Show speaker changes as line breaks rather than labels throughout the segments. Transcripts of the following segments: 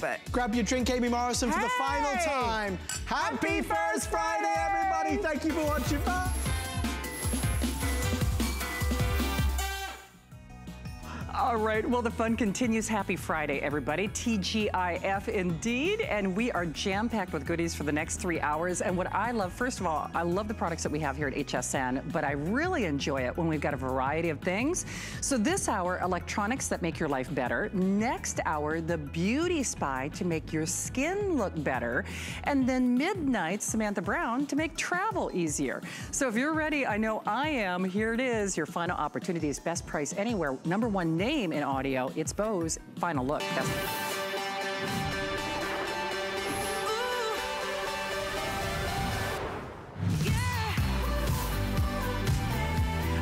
But
Grab your drink, Amy Morrison, for the final time. Happy,
Happy
First
First
Friday,
Friday!
everybody. Thank you for watching. Bye.
All right, well, the fun continues. Happy Friday, everybody. TGIF indeed. And we are jam-packed with goodies for the next three hours. And what I love, first of all, I love the products that we have here at HSN, but I really enjoy it when we've got a variety of things. So this hour, electronics that make your life better. Next hour, the beauty spy to make your skin look better. And then midnight, Samantha Brown to make travel easier. So if you're ready, I know I am. Here it is, your final opportunity is best price anywhere. Number one name in audio, it's Bose. Final look. Best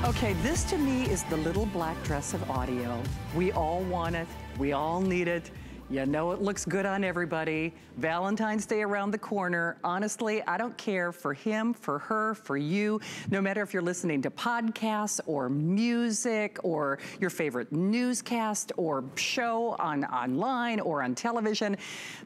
Okay, this to me is the little black dress of audio. We all want it. We all need it. You know it looks good on everybody. Valentine's Day around the corner. Honestly, I don't care for him, for her, for you. No matter if you're listening to podcasts or music or your favorite newscast or show on online or on television.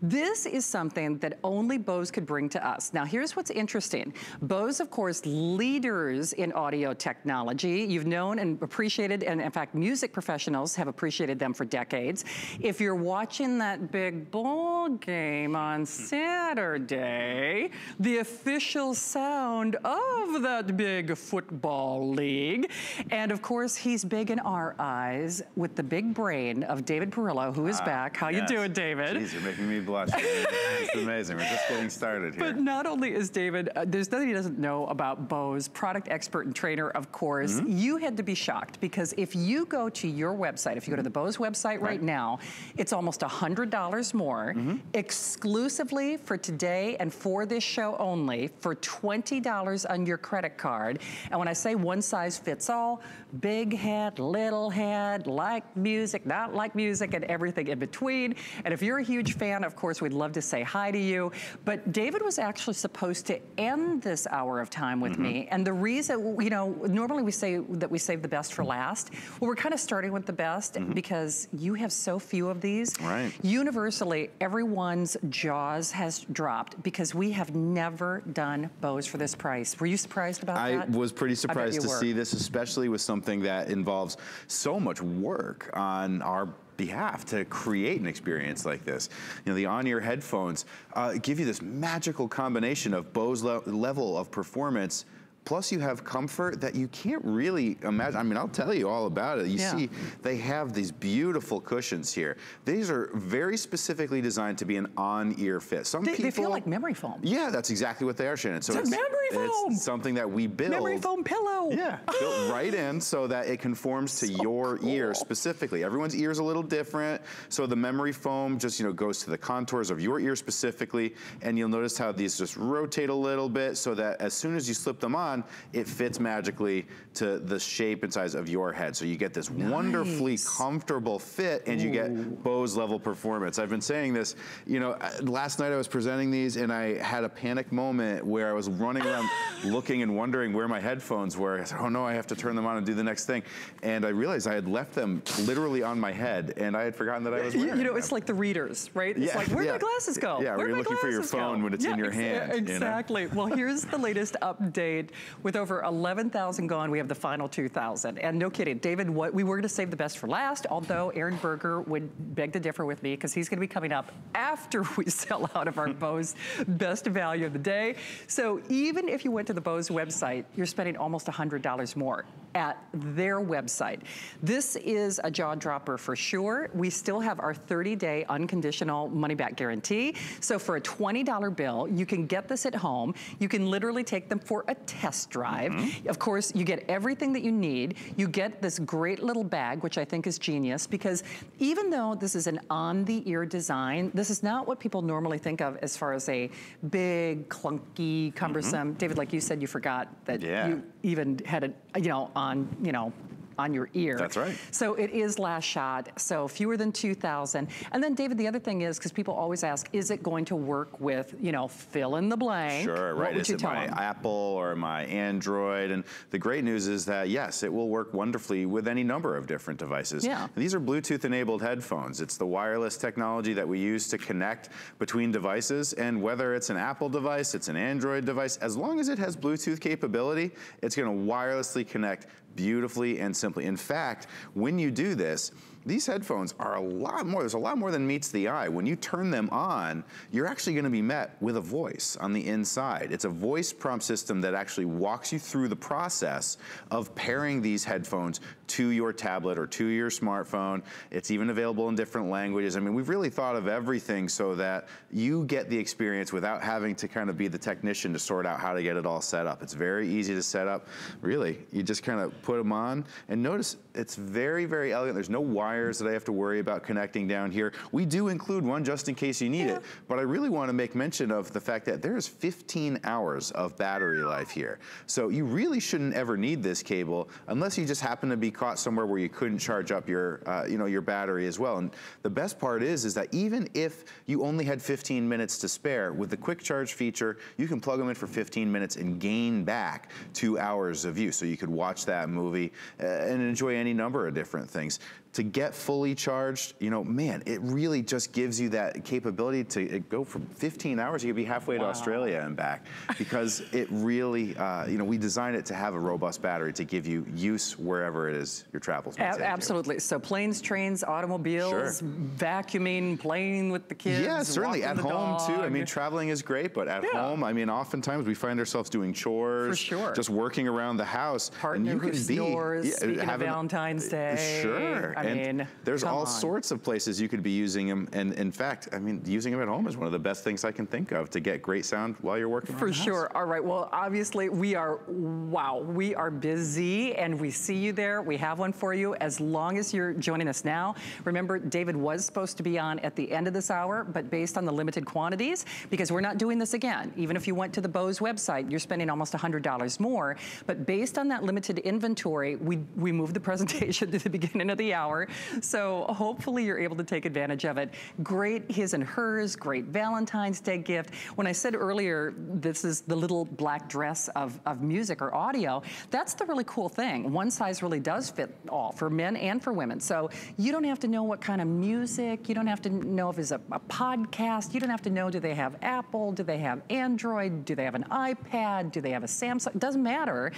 This is something that only Bose could bring to us. Now, here's what's interesting. Bose, of course, leaders in audio technology. You've known and appreciated, and in fact, music professionals have appreciated them for decades. If you're watching that big ball game on Saturday, the official sound of that big football league. And of course, he's big in our eyes with the big brain of David Perillo, who is back. How you doing, David?
Jeez, you're making me blush. it's amazing. We're just getting started here.
But not only is David, uh, there's nothing he doesn't know about Bose, product expert and trainer, of course.
Mm-hmm.
You had to be shocked because if you go to your website, if you go to the Bose website right,
Right.
now, it's almost $100 more,
Mm-hmm.
exclusively for today and for this show only, for $20 on your credit card. And when I say one size fits all, big head, little head, like music, not like music, and everything in between. And if you're a huge fan, of course, we'd love to say hi to you. But David was actually supposed to end this hour of time with me.
Mm-hmm.
And the reason, you know, normally we say that we save the best for last. Well, we're kind of starting with the best because you have so few of these.
Right.
Universally, everyone's jaws has dropped because we have never done Bose for this price. Were you surprised about
I
that?
I was pretty surprised to
were.
see this, especially with something that involves so much work on our behalf to create an experience like this. You know, the on-ear headphones uh, give you this magical combination of Bose le level of performance Plus you have comfort that you can't really imagine. I mean, I'll tell you all about it. You
Yeah.
see, they have these beautiful cushions here. These are very specifically designed to be an on-ear fit. Some
They,
people...
they feel like memory foam.
Yeah, that's exactly what they are, Shannon. So
It's a memory foam!
It's something that we build.
Memory foam pillow.
Yeah, built right in so that it conforms to
So
your ear specifically. Everyone's ear is a little different, so the memory foam just you know goes to the contours of your ear specifically, and you'll notice how these just rotate a little bit so that as soon as you slip them on, it fits magically to the shape and size of your head. So you get this wonderfully comfortable fit, and you get Bose level performance. I've been saying this, you know, uh, last night I was presenting these, and I had a panic moment where I was running around looking and wondering where my headphones were. I said, oh no, I have to turn them on and do the next thing. And I realized I had left them literally on my head, and I had forgotten that I was wearing
you know,
them.
it's like the readers, right? It's
Yeah,
like, where'd
yeah.
my glasses go?
Yeah,
Where'd
you're looking for your
glasses go?
phone when it's in your hand, you know?
Exactly. Well, here's the latest update. With over 11,000 gone, we have the final 2,000. And no kidding, David, what we were going to save the best for last, although Aaron Berger would beg to differ with me because he's going to be coming up after we sell out of our Bose best value of the day. So even if you went to the Bose website, you're spending almost $100 more at their website. This is a jaw dropper for sure. We still have our 30-day unconditional money-back guarantee. So for a $20 bill, you can get this at home. You can literally take them for a test drive. Mm-hmm. Of course, you get everything that you need. You get this great little bag, which I think is genius because even though this is an on-the-ear design, this is not what people normally think of as far as a big, clunky, mm-hmm. cumbersome. David, like you said, you forgot that
Yeah.
you even had it, you know, on, you know, on your ear.
That's right.
So it is last shot, so fewer than 2,000. And then David, the other thing is, because people always ask, is it going to work with, you know, fill in the blank?
Sure,
What
right. Is
you
it
tell
my
them?
Apple or my Android? And the great news is that yes, it will work wonderfully with any number of different devices.
Yeah.
And these are Bluetooth enabled headphones. It's the wireless technology that we use to connect between devices. And whether it's an Apple device, it's an Android device, as long as it has Bluetooth capability, it's going to wirelessly connect beautifully and simply. In fact, when you do this, these headphones are a lot more, there's a lot more than meets the eye. When you turn them on, you're actually gonna be met with a voice on the inside. It's a voice prompt system that actually walks you through the process of pairing these headphones to your tablet or to your smartphone. It's even available in different languages. I mean, we've really thought of everything so that you get the experience without having to kind of be the technician to sort out how to get it all set up. It's very easy to set up. Really, you just kind of put them on and notice it's very, very elegant. There's no wires that I have to worry about connecting down here. We do include one just in case you need it, but I really want to make mention of the fact that there's 15 hours of battery life here. So you really shouldn't ever need this cable unless you just happen to be caught somewhere where you couldn't charge up your, uh, you know, your battery as well. And the best part is, is that even if you only had 15 minutes to spare, with the quick charge feature, you can plug them in for 15 minutes and gain back two hours of use. So you could watch that movie uh, and enjoy any number of different things. To get fully charged, you know, man, it really just gives you that capability to uh, go from 15 hours, you could be halfway to Australia and back because it really, uh, you know, we designed it to have a robust battery to give you use wherever it is your travels
A-
take you.
absolutely. So planes, trains, automobiles, vacuuming, playing with the kids.
Yeah, certainly at home too. I mean, traveling is great, but at
Yeah.
home, I mean, oftentimes we find ourselves doing chores,
For sure.
just working around the house,
Partner
and you
who
can be
snores,
yeah, having-
Valentine's Day.
Sure,
I
and
mean,
there's all
on.
sorts of places you could be using them, and in fact, I mean, using them at home is one of the best things I can think of to get great sound while you're working.
For sure. All right. Well, obviously, we are, wow, we are busy and we see you there. We have one for you as long as you're joining us now. Remember, David was supposed to be on at the end of this hour, but based on the limited quantities, because we're not doing this again. Even if you went to the Bose website, you're spending almost $100 more. But based on that limited inventory, we, we moved the presentation to the beginning of the hour. So hopefully you're able to take advantage of it. Great his and hers, great Valentine's Day gift. When I said earlier, this is the little black dress of, of music or audio, that's the really cool thing. One size really does fit all for men and for women. So you don't have to know what kind of music, you don't have to know if it's a, a podcast, you don't have to know do they have Apple, do they have Android, do they have an iPad, do they have a Samsung, it doesn't matter.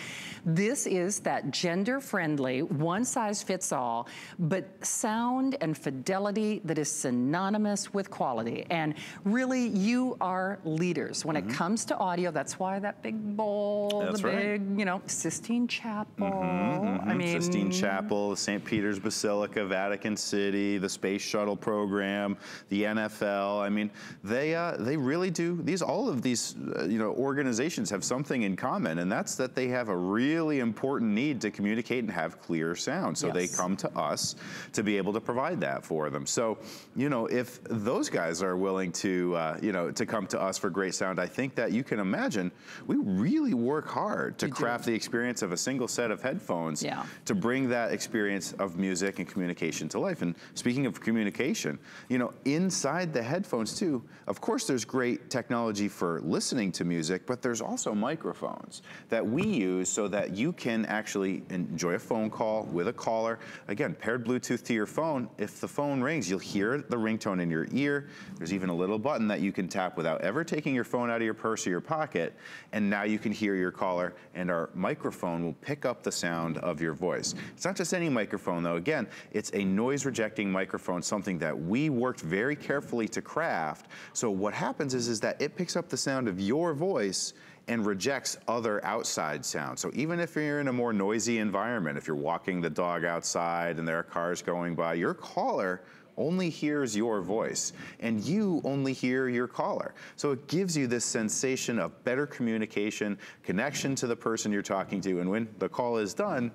This is that gender friendly, one size fits all, but sound and fidelity that is synonymous with quality. And really, you are leaders when it comes to audio. That's why that big bowl,
Mm-hmm. That's
the
right.
big, you know, Sistine Chapel. I mean,
Mm-hmm, Sistine Chapel, St. Peter's Basilica, Vatican City, the Space Shuttle program, the NFL. I mean, they uh, they really do. These all of these uh, you know organizations have something in common, and that's that they have a really important need to communicate and have clear sound. So they come to us to be able to provide that for them. So you know, if those guys are willing to uh, you know to come to us for great sound, I think that you can imagine we really work hard to
do.
craft the experience of a single set of headphones
Yeah.
to bring that experience of music and communication to life. And speaking of communication, you know, inside the headphones too, of course, there's great technology for listening to music, but there's also microphones that we use so that you can actually enjoy a phone call with a caller. Again, paired Bluetooth to your phone. If the phone rings, you'll hear the ringtone in your ear. There's even a little button that you can tap without ever taking your phone out of your purse or your pocket. And now you can hear your caller, and our microphone will pick up the sound of your voice. It's not just any microphone, though. Again, it's a noise rejecting microphone, something that we worked very carefully to craft. So what happens is, is that it picks up the sound of your voice and rejects other outside sounds. So even if you're in a more noisy environment, if you're walking the dog outside and there are cars going by, your caller only hears your voice and you only hear your caller. So it gives you this sensation of better communication, connection to the person you're talking to. And when the call is done,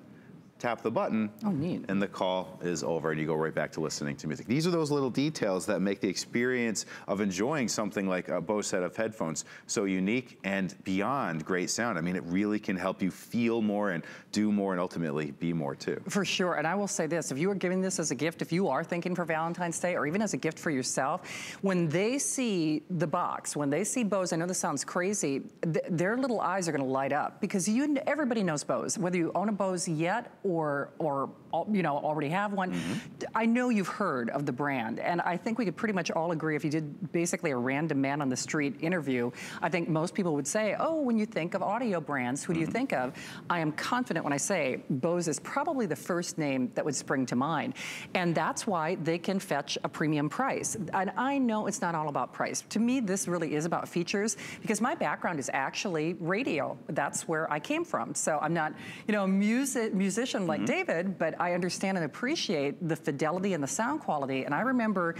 tap the button,
Oh, neat.
and the call is over, and you go right back to listening to music. These are those little details that make the experience of enjoying something like a Bose set of headphones so unique and beyond great sound. I mean, it really can help you feel more and do more, and ultimately be more too.
For sure, and I will say this, if you are giving this as a gift, if you are thinking for Valentine's Day, or even as a gift for yourself, when they see the box, when they see Bose, I know this sounds crazy, th their little eyes are gonna light up, because you, everybody knows Bose, whether you own a Bose yet, or, or you know, already have one, mm-hmm. I know you've heard of the brand, and I think we could pretty much all agree if you did basically a random man on the street interview, I think most people would say, oh, when you think of audio brands, who do you mm-hmm. think of? I am confident when I say Bose is probably the first name that would spring to mind. And that's why they can fetch a premium price. And I know it's not all about price. To me, this really is about features because my background is actually radio. That's where I came from. So I'm not, you know, a music, musician like mm-hmm. David, but I understand and appreciate the fidelity and the sound quality. And I remember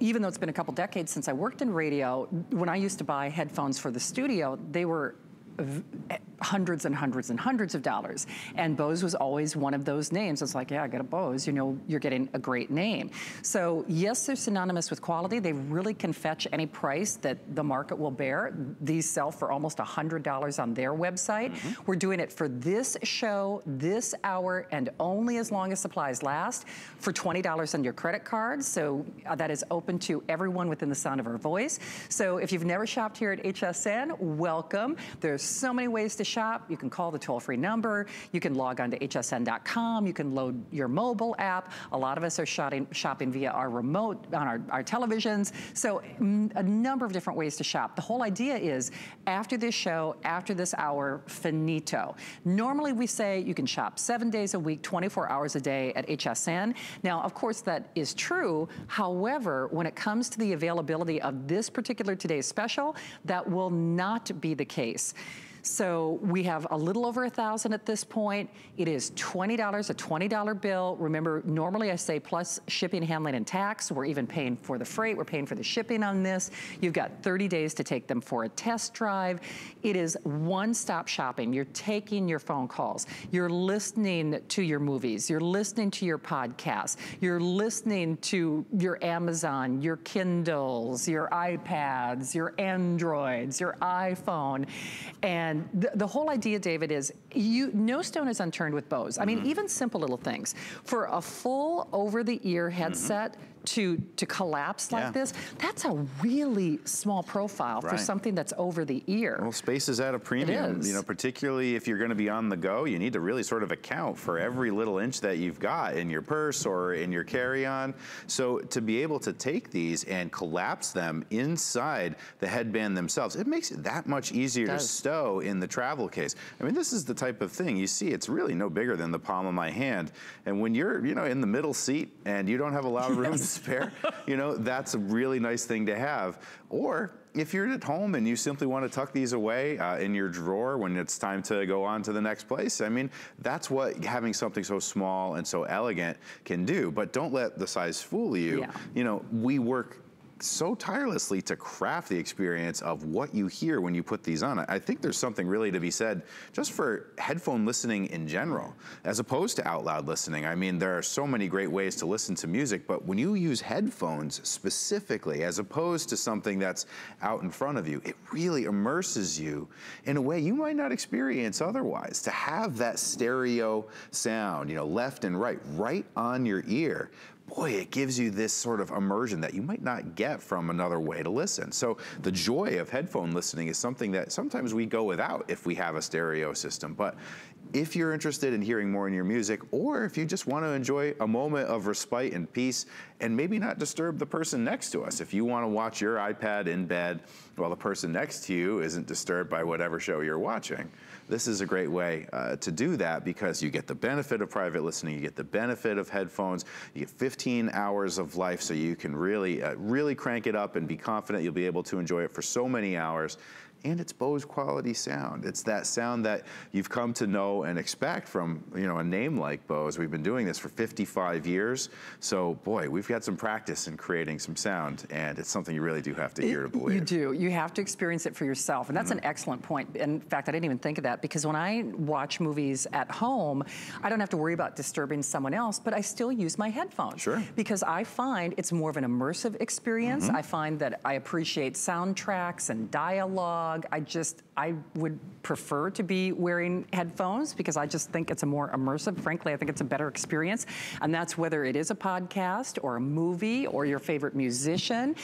even though it's been a couple decades since I worked in radio, when I used to buy headphones for the studio, they were hundreds and hundreds and hundreds of dollars. And Bose was always one of those names. It's like, yeah, I got a Bose, you know, you're getting a great name. So yes, they're synonymous with quality. They really can fetch any price that the market will bear. These sell for almost $100 on their website. We're doing it for this show, this hour, and only as long as supplies last for $20 on your credit card. So uh, that is open to everyone within the sound of our voice. So if you've never shopped here at HSN, welcome. There's so many ways to shop. You can call the toll-free number. You can log on to hsn.com. You can load your mobile app. A lot of us are shopping, shopping via our remote on our, our televisions. So mm, a number of different ways to shop. The whole idea is after this show, after this hour, finito. Normally we say you can shop seven days a week, 24 hours a day at HSN. Now, of course, that is true. However, when it comes to the availability of this particular today's special, that will not be the case. So we have a little over a thousand at this point. It is $20, a $20 bill. Remember, normally I say plus shipping, handling, and tax. We're even paying for the freight. We're paying for the shipping on this. You've got 30 days to take them for a test drive. It is one-stop shopping. You're taking your phone calls. You're listening to your movies. You're listening to your podcasts. You're listening to your Amazon, your Kindles, your iPads, your Androids, your iPhone. And the, the whole idea, David, is you no stone is unturned with Bose. I mean,
Mm-hmm.
even simple little things. For a full over-the-ear headset to, to collapse like.
Yeah.
this, that's a really small profile for something that's over the ear.
Well, space is at a premium.
is.
You know, particularly if you're going to be on the go, you need to really sort of account for every little inch that you've got in your purse or in your carry-on. So to be able to take these and collapse them inside the headband themselves, it makes it that much easier to stow in the travel case. I mean, this is the type of thing you see. It's really no bigger than the palm of my hand. And when you're, you know, in the middle seat and you don't have a lot of room to spare, you know, that's a really nice thing to have. Or if you're at home and you simply want to tuck these away uh, in your drawer when it's time to go on to the next place, I mean, that's what having something so small and so elegant can do. But don't let the size fool you.
Yeah.
You know, we work so tirelessly to craft the experience of what you hear when you put these on. I think there's something really to be said just for headphone listening in general, as opposed to out loud listening. I mean, there are so many great ways to listen to music, but when you use headphones specifically, as opposed to something that's out in front of you, it really immerses you in a way you might not experience otherwise. To have that stereo sound, you know, left and right, right on your ear, boy, it gives you this sort of immersion that you might not get from another way to listen. So the joy of headphone listening is something that sometimes we go without if we have a stereo system. But if you're interested in hearing more in your music, or if you just want to enjoy a moment of respite and peace and maybe not disturb the person next to us, if you want to watch your iPad in bed while the person next to you isn't disturbed by whatever show you're watching, this is a great way uh, to do that because you get the benefit of private listening, you get the benefit of headphones, you get 15 hours of life, so you can really, uh, really crank it up and be confident you'll be able to enjoy it for so many hours. And it's Bose quality sound. It's that sound that you've come to know and expect from you know a name like Bose. We've been doing this for 55 years, so boy, we've got some practice in creating some sound, and it's something you really do have to hear to believe.
You do. You have to experience it for yourself, and that's mm -hmm. an excellent point. In fact, I didn't even think of that because when I watch movies at home, I don't have to worry about disturbing someone else, but I still use my headphones.
Sure.
Because I find it's more of an immersive experience. Mm -hmm. I find that I appreciate soundtracks and dialogue. I just, I would prefer to be wearing headphones because I just think it's a more immersive, frankly, I think it's a better experience. And that's whether it is a podcast or a movie or your favorite musician,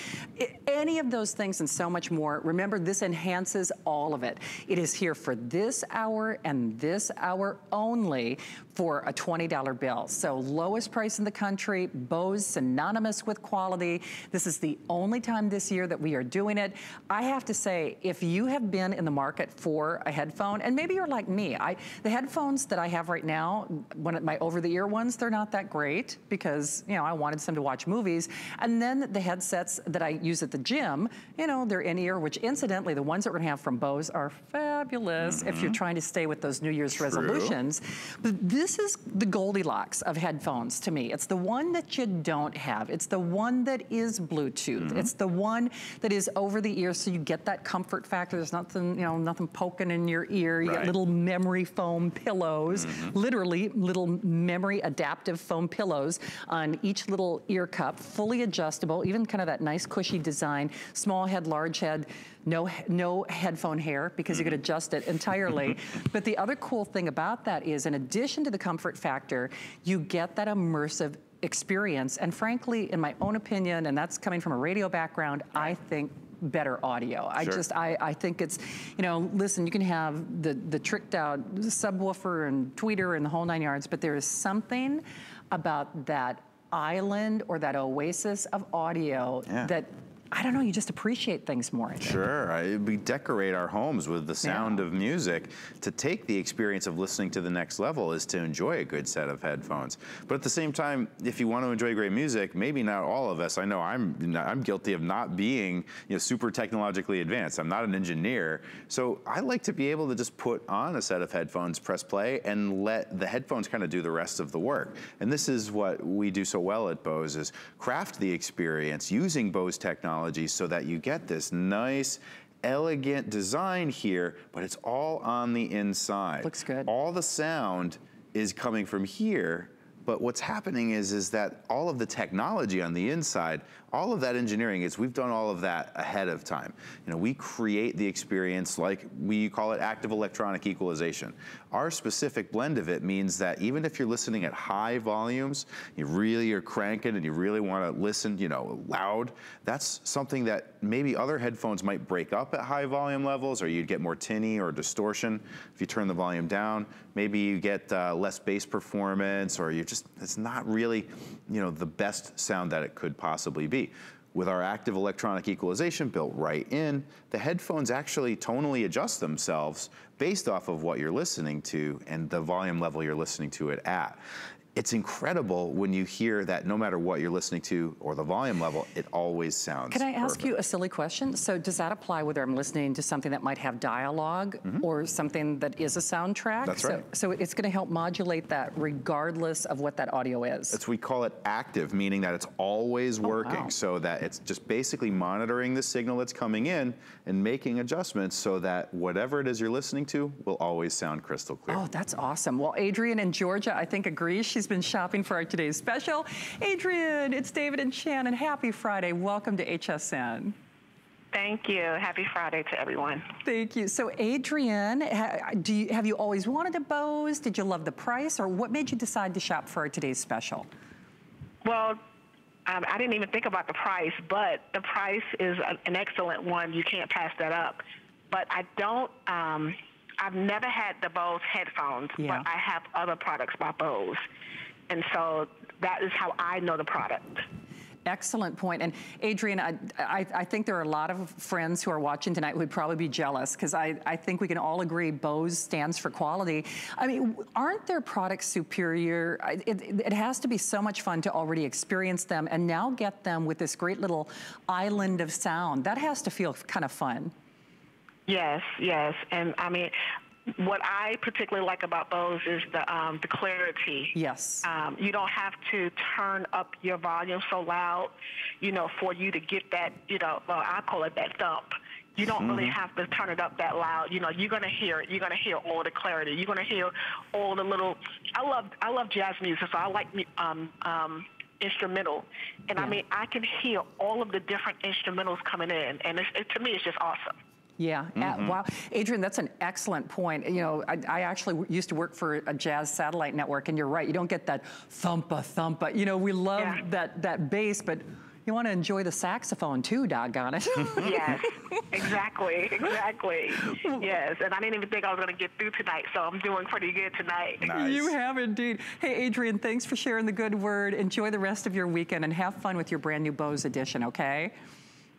any of those things and so much more. Remember, this enhances all of it. It is here for this hour and this hour only for a $20 bill. So lowest price in the country, Bose synonymous with quality. This is the only time this year that we are doing it. I have to say, if you have been in the market for a headphone, and maybe you're like me, I, the headphones that I have right now, one of my over-the-ear ones, they're not that great because, you know, I wanted some to watch movies. And then the headsets that I use at the gym, you know, they're in-ear, which incidentally, the ones that we're gonna have from Bose are fabulous mm -hmm. if you're mm-hmm. trying to stay with those New Year's True. resolutions. But this is the Goldilocks of headphones to me. It's the one that you don't have. It's the one that is Bluetooth. Mm -hmm. It's the one that is over the ear so you get that comfort factor. There's nothing, you know, nothing poking in your ear. You right. get little memory foam pillows, mm -hmm. literally little memory adaptive foam pillows on each little ear cup, fully adjustable, even kind of that nice cushy design, small head, large head no, no headphone hair because you could mm-hmm. adjust it entirely. but the other cool thing about that is in addition to the comfort factor, you get that immersive experience. And frankly, in my own opinion, and that's coming from a radio background, I think better audio. I just, I, I think it's, you know, listen, you can have the, the tricked out subwoofer and tweeter and the whole nine yards, but there is something about that island or that oasis of audio yeah. that I don't know, you just appreciate things more.
Sure, I, we decorate our homes with the sound yeah. of music. To take the experience of listening to the next level is to enjoy a good set of headphones. But at the same time, if you want to enjoy great music, maybe not all of us. I know I'm I'm guilty of not being you know super technologically advanced. I'm not an engineer, so I like to be able to just put on a set of headphones, press play, and let the headphones kind of do the rest of the work. And this is what we do so well at Bose: is craft the experience using Bose technology technology so that you get this nice, elegant design here, but it's all on the inside.
Looks good.
All the sound is coming from here, but what's happening is, is that all of the technology on the inside all of that engineering is we've done all of that ahead of time. You know, we create the experience like we call it active electronic equalization. Our specific blend of it means that even if you're listening at high volumes, you really are cranking and you really want to listen, you know, loud, that's something that maybe other headphones might break up at high volume levels or you'd get more tinny or distortion if you turn the volume down. Maybe you get uh, less bass performance or you're just, it's not really, you know, the best sound that it could possibly be. With our active electronic equalization built right in, the headphones actually tonally adjust themselves based off of what you're listening to and the volume level you're listening to it at it's incredible when you hear that no matter what you're listening to or the volume level, it always sounds
Can I ask
perfect.
you a silly question? So does that apply whether I'm listening to something that might have dialog mm -hmm. or something that is a soundtrack?
That's right.
So, so it's gonna help modulate that regardless of what that audio is?
It's, we call it active, meaning that it's always
oh,
working.
Wow.
So that it's just basically monitoring the signal that's coming in and making adjustments so that whatever it is you're listening to will always sound crystal clear.
Oh, that's awesome. Well, Adrian in Georgia, I think agrees. She's been shopping for our today's special. Adrian, it's David and Shannon. Happy Friday. Welcome to HSN.
Thank you. Happy Friday to everyone.
Thank you. So, Adrian, do you, have you always wanted a Bose? Did you love the price, or what made you decide to shop for our today's special?
Well, um, I didn't even think about the price, but the price is an excellent one. You can't pass that up. But I don't. Um, I've never had the Bose headphones, yeah. but I have other products by Bose. And so that is how I know the product.
Excellent point. And Adrian, I, I, I, think there are a lot of friends who are watching tonight who would probably be jealous because I, I think we can all agree Bose stands for quality. I mean, aren't their products superior? It, it has to be so much fun to already experience them and now get them with this great little island of sound. That has to feel kind of fun.
Yes, yes. And I mean, what I particularly like about Bose is the um, the clarity.
Yes.
Um, you don't have to turn up your volume so loud, you know, for you to get that, you know, well, I call it that thump. You don't really have to turn it up that loud. You know, you're gonna hear it. You're gonna hear all the clarity. You're gonna hear all the little. I love I love jazz music, so I like um, um, instrumental, and I mean I can hear all of the different instrumentals coming in, and it's, it, to me it's just awesome.
Yeah, uh, wow. Adrian, that's an excellent point. You know, I, I actually used to work for a jazz satellite network, and you're right, you don't get that thumpa thumpa. You know, we love
Yeah.
that, that bass, but you want to enjoy the saxophone too, doggone it.
Yes, exactly, exactly. Yes, and I didn't even think I was going to get through tonight, so I'm doing pretty good tonight.
Nice.
You have indeed. Hey, Adrian, thanks for sharing the good word. Enjoy the rest of your weekend and have fun with your brand new Bose edition, okay?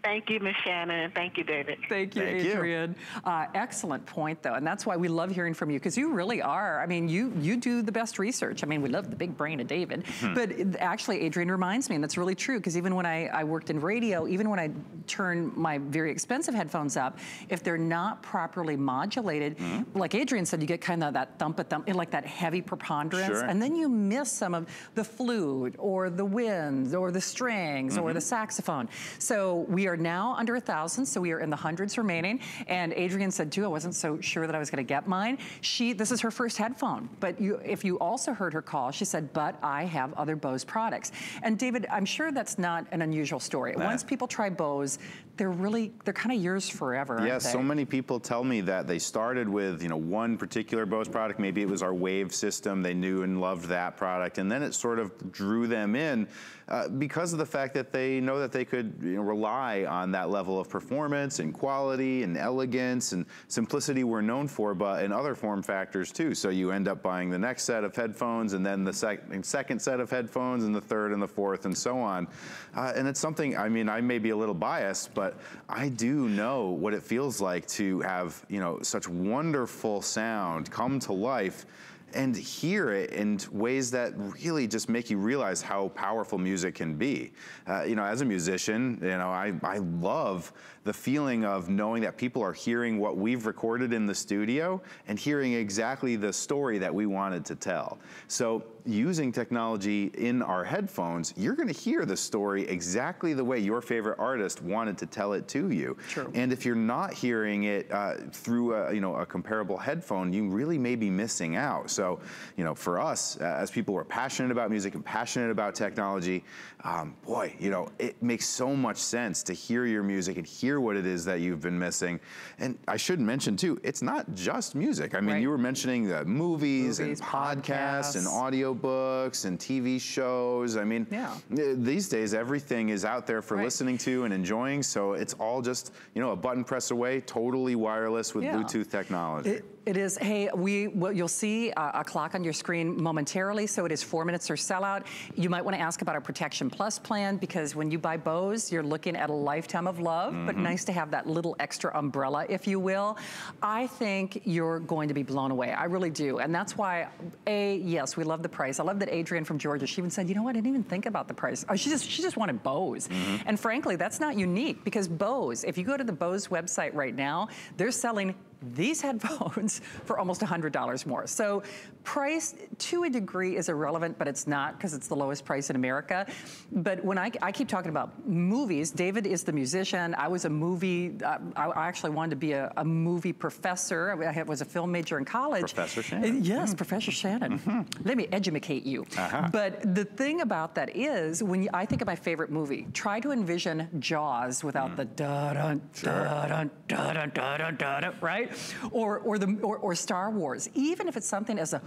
Thank you, Ms. Shannon, and thank you, David.
Thank you,
Thank you.
Adrian. Uh, excellent point, though, and that's why we love hearing from you because you really are. I mean, you you do the best research. I mean, we love the big brain of David,
Hmm.
but it- actually, Adrian reminds me, and that's really true because even when I, I worked in radio, even when I turn my very expensive headphones up, if they're not properly modulated,
Hmm.
like Adrian said, you get kind of that thump a thump, like that heavy preponderance,
Sure.
and then you miss some of the flute or the winds or the strings or
Mm-hmm.
the saxophone. So we are now under a thousand, so we are in the hundreds remaining. And Adrian said too, I wasn't so sure that I was going to get mine. She, this is her first headphone, but you, if you also heard her call, she said, "But I have other Bose products." And David, I'm sure that's not an unusual story.
Nah.
Once people try Bose, they're really they're kind of yours forever.
Yeah, so many people tell me that they started with you know one particular Bose product. Maybe it was our Wave system. They knew and loved that product, and then it sort of drew them in uh, because of the fact that they know that they could you know, rely on that level of performance and quality and elegance and simplicity we're known for, but in other form factors too. So you end up buying the next set of headphones, and then the sec- second set of headphones, and the third and the fourth, and so on. Uh, and it's something. I mean, I may be a little biased, but I do know what it feels like to have you know such wonderful sound come to life and hear it in ways that really just make you realize how powerful music can be. Uh, you know, as a musician, you know, I, I love the feeling of knowing that people are hearing what we've recorded in the studio and hearing exactly the story that we wanted to tell. So using technology in our headphones, you're gonna hear the story exactly the way your favorite artist wanted to tell it to you.
True.
And if you're not hearing it uh, through a, you know, a comparable headphone, you really may be missing out. So, you know, for us, uh, as people who are passionate about music and passionate about technology, um, boy, you know, it makes so much sense to hear your music and hear what it is that you've been missing. And I should mention too, it's not just music. I mean,
Right.
you were mentioning the movies,
Movies,
and podcasts, and
podcasts.
audiobooks and TV shows. I mean,
Yeah.
uh, these days everything is out there for
Right.
listening to and enjoying. So it's all just you know a button press away, totally wireless with
Yeah.
Bluetooth technology.
It, it is. Hey, we well, you'll see a, a clock on your screen momentarily. So it is four minutes or sellout. You might want to ask about our Protection Plus plan because when you buy Bose, you're looking at a lifetime of love. But
Mm-hmm.
nice to have that little extra umbrella, if you will. I think you're going to be blown away. I really do, and that's why. A yes, we love the price. I love that Adrian from Georgia. She even said, you know what? I didn't even think about the price. Oh, she just she just wanted Bose.
Mm-hmm.
And frankly, that's not unique because Bose. If you go to the Bose website right now, they're selling these headphones for almost $100 more. So price to a degree is irrelevant, but it's not because it's the lowest price in America. But when I, I keep talking about movies, David is the musician. I was a movie, uh, I, I actually wanted to be a, a movie professor. I was a film major in college.
Professor uh, Shannon.
Uh, Yes, mm. Professor mm-hmm. Shannon. Mm-hmm. Let me educate you. Uh-huh. But the thing about that is, when you, I think of my favorite movie, try to envision Jaws without mm. the da dun da dun da dun da dun da dun, right? Or or the or, or Star Wars. Even if it's something as a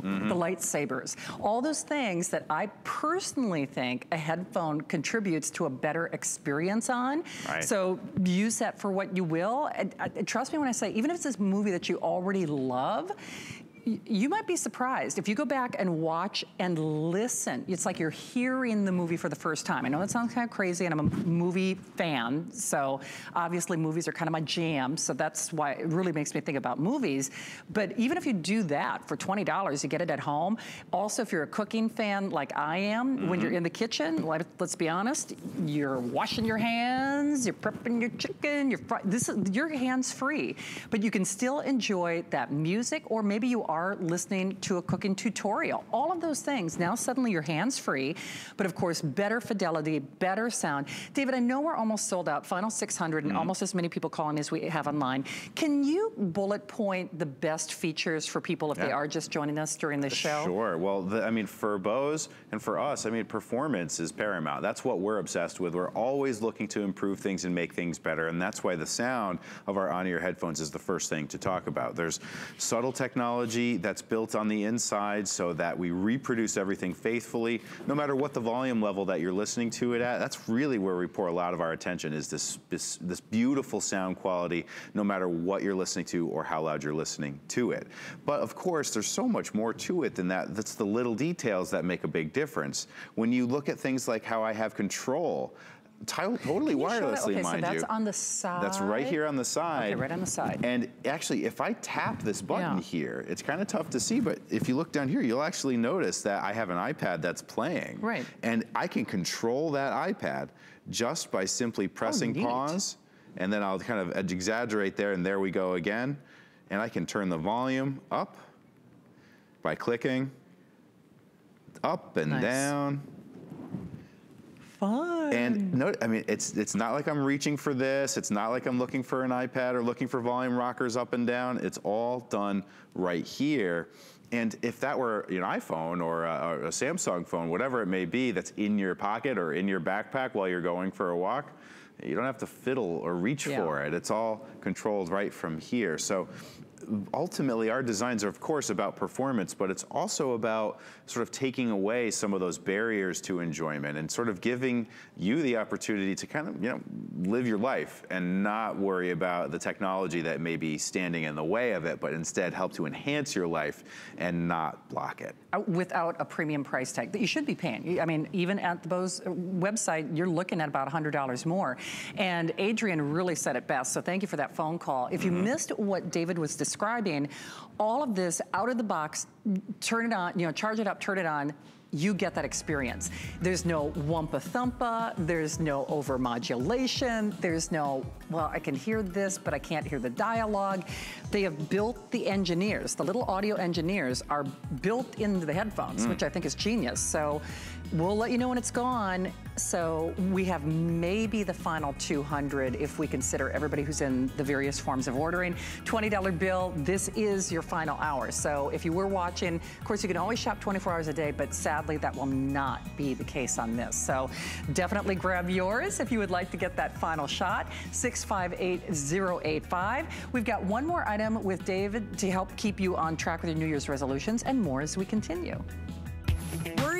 the lightsabers, all those things that I personally think a headphone contributes to a better experience on.
Right.
So use that for what you will. And, uh, trust me when I say, even if it's this movie that you already love, you might be surprised. If you go back and watch and listen, it's like you're hearing the movie for the first time. I know that sounds kind of crazy, and I'm a movie fan, so obviously movies are kind of my jam, so that's why it really makes me think about movies. But even if you do that for $20, you get it at home. Also, if you're a cooking fan like I am, mm -hmm. when you're mm-hmm. in the kitchen, let's be honest, you're washing your hands, you're prepping your chicken, you're this is, your hands free, but you can still enjoy that music, or maybe you are listening to a cooking tutorial. All of those things, now suddenly your hands free, but of course, better fidelity, better sound. David, I know we're almost sold out, final 600, and mm almost as many people calling as we have online. Can you bullet point the best features for people if yeah. they are just joining us during the show?
Sure, well, the, I mean, for Bose and for us, I mean, performance is paramount. That's what we're obsessed with. We're always looking to improve things and make things better, and that's why the sound of our on-ear headphones is the first thing to talk about. There's subtle technology that's built on the inside so that we reproduce everything faithfully, no matter what the volume level that you're listening to it at. That's really where we pour a lot of our attention is this, this, this beautiful sound quality, no matter what you're listening to or how loud you're listening to it. But of course, there's so much more to it than that. That's the little details that make a big difference. When you look at things like how I have control totally wirelessly,
okay,
mind
so that's
you.
on the side.
That's right here on the side.
Okay, right on the side.
And actually, if I tap this button
yeah.
here, it's kind of tough to see, but if you look down here, you'll actually notice that I have an iPad that's playing.
Right.
And I can control that iPad just by simply oh, pressing
oh,
pause, and then I'll kind of exaggerate there, and there we go again. And I can turn the volume up by clicking up and
nice.
down
fun.
And no, I mean, it's it's not like I'm reaching for this. It's not like I'm looking for an iPad or looking for volume rockers up and down. It's all done right here. And if that were an iPhone or a, a, Samsung phone, whatever it may be, that's in your pocket or in your backpack while you're going for a walk, you don't have to fiddle or reach yeah. for it. It's all controlled right from here. So ultimately our designs are of course about performance, but it's also about sort of taking away some of those barriers to enjoyment and sort of giving you the opportunity to kind of, you know, live your life and not worry about the technology that may be standing in the way of it, but instead help to enhance your life and not block it.
Uh, without a premium price tag that you should be paying. I mean, even at the Bose uh, website, you're looking at about $100 more. And Adrian really said it best, so thank you for that phone call. If you mm -hmm. missed what David was describing, all of this out of the box, turn it on, you know, charge it up, turn it on, you get that experience. There's no wumpa thumpa, there's no overmodulation, there's no, well, I can hear this, but I can't hear the dialogue. They have built the engineers, the little audio engineers are built into the headphones, mm. which I think is genius. So we'll let you know when it's gone. So we have maybe the final 200 if we consider everybody who's in the various forms of ordering. $20 bill, this is your final hour. So if you were watching, of course you can always shop 24 hours a day, but sadly that will not be the case on this. So definitely grab yours if you would like to get that final shot, 658085. We've got one more item with David to help keep you on track with your New Year's resolutions and more as we continue.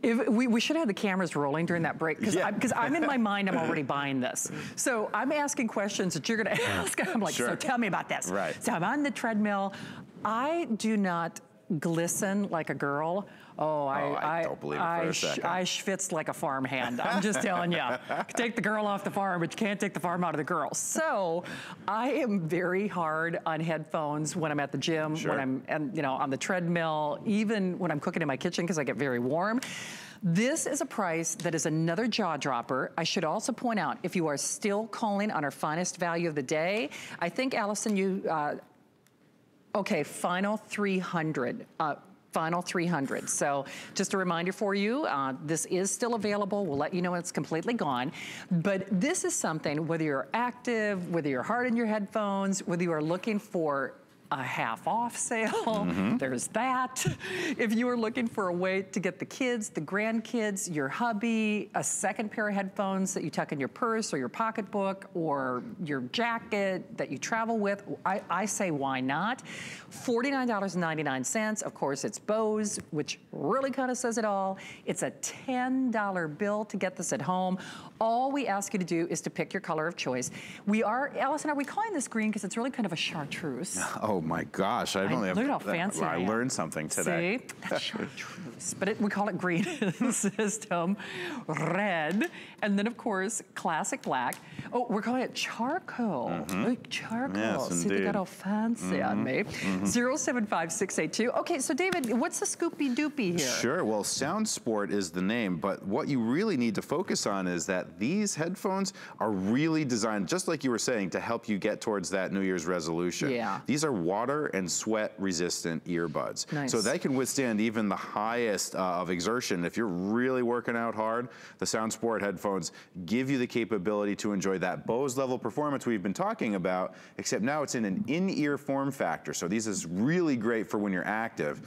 If we, we should have the cameras rolling during that break because yeah. I'm in my mind, I'm already buying this. So I'm asking questions that you're going to ask. I'm like, sure. so tell me about this.
Right.
So I'm on the treadmill. I do not glisten like a girl. Oh, I,
Oh, I don't believe it for a second.
I schwitz like a farmhand. I'm just telling you. Take the girl off the farm, but you can't take the farm out of the girl. So I am very hard on headphones when I'm at the gym,
Sure.
when I'm and you know on the treadmill, even when I'm cooking in my kitchen because I get very warm. This is a price that is another jaw dropper. I should also point out, if you are still calling on our finest value of the day, I think Allison, you uh, Okay, final 300. Uh, Final 300. So just a reminder for you, uh, this is still available. We'll let you know when it's completely gone. But this is something, whether you're active, whether you're hard in your headphones, whether you are looking for a half off sale, mm-hmm. there's that. If you are looking for a way to get the kids, the grandkids, your hubby, a second pair of headphones that you tuck in your purse or your pocketbook or your jacket that you travel with, I, I say why not? $49.99. Of course, it's Bose, which really kind of says it all. It's a $10 bill to get this at home. All we ask you to do is to pick your color of choice. We are, Allison, are we calling this green because it's really kind of a chartreuse?
Oh Oh my gosh, I don't
I-
have.
look how fancy
I
I
learned something today.
See? That's chartreuse. But it, we call it green in the system. Red. And then, of course, classic black. Oh, we're calling it charcoal. Look, charcoal.
Mm-hmm. Yes,
See, they.
Mm-hmm.
got all fancy on me. 075682. Okay, so David, what's the scoopy doopy here?
Sure. Well, Sound Sport is the name, but what you really need to focus on is that these headphones are really designed, just like you were saying, to help you get towards that New Year's resolution.
Yeah.
These are water and sweat resistant earbuds.
Nice.
So they can withstand even the highest uh, of exertion. If you're really working out hard, the Sound Sport headphones give you the capability to enjoy that Bose level performance we've been talking about, except now it's in an in-ear form factor. So these is really great for when you're active.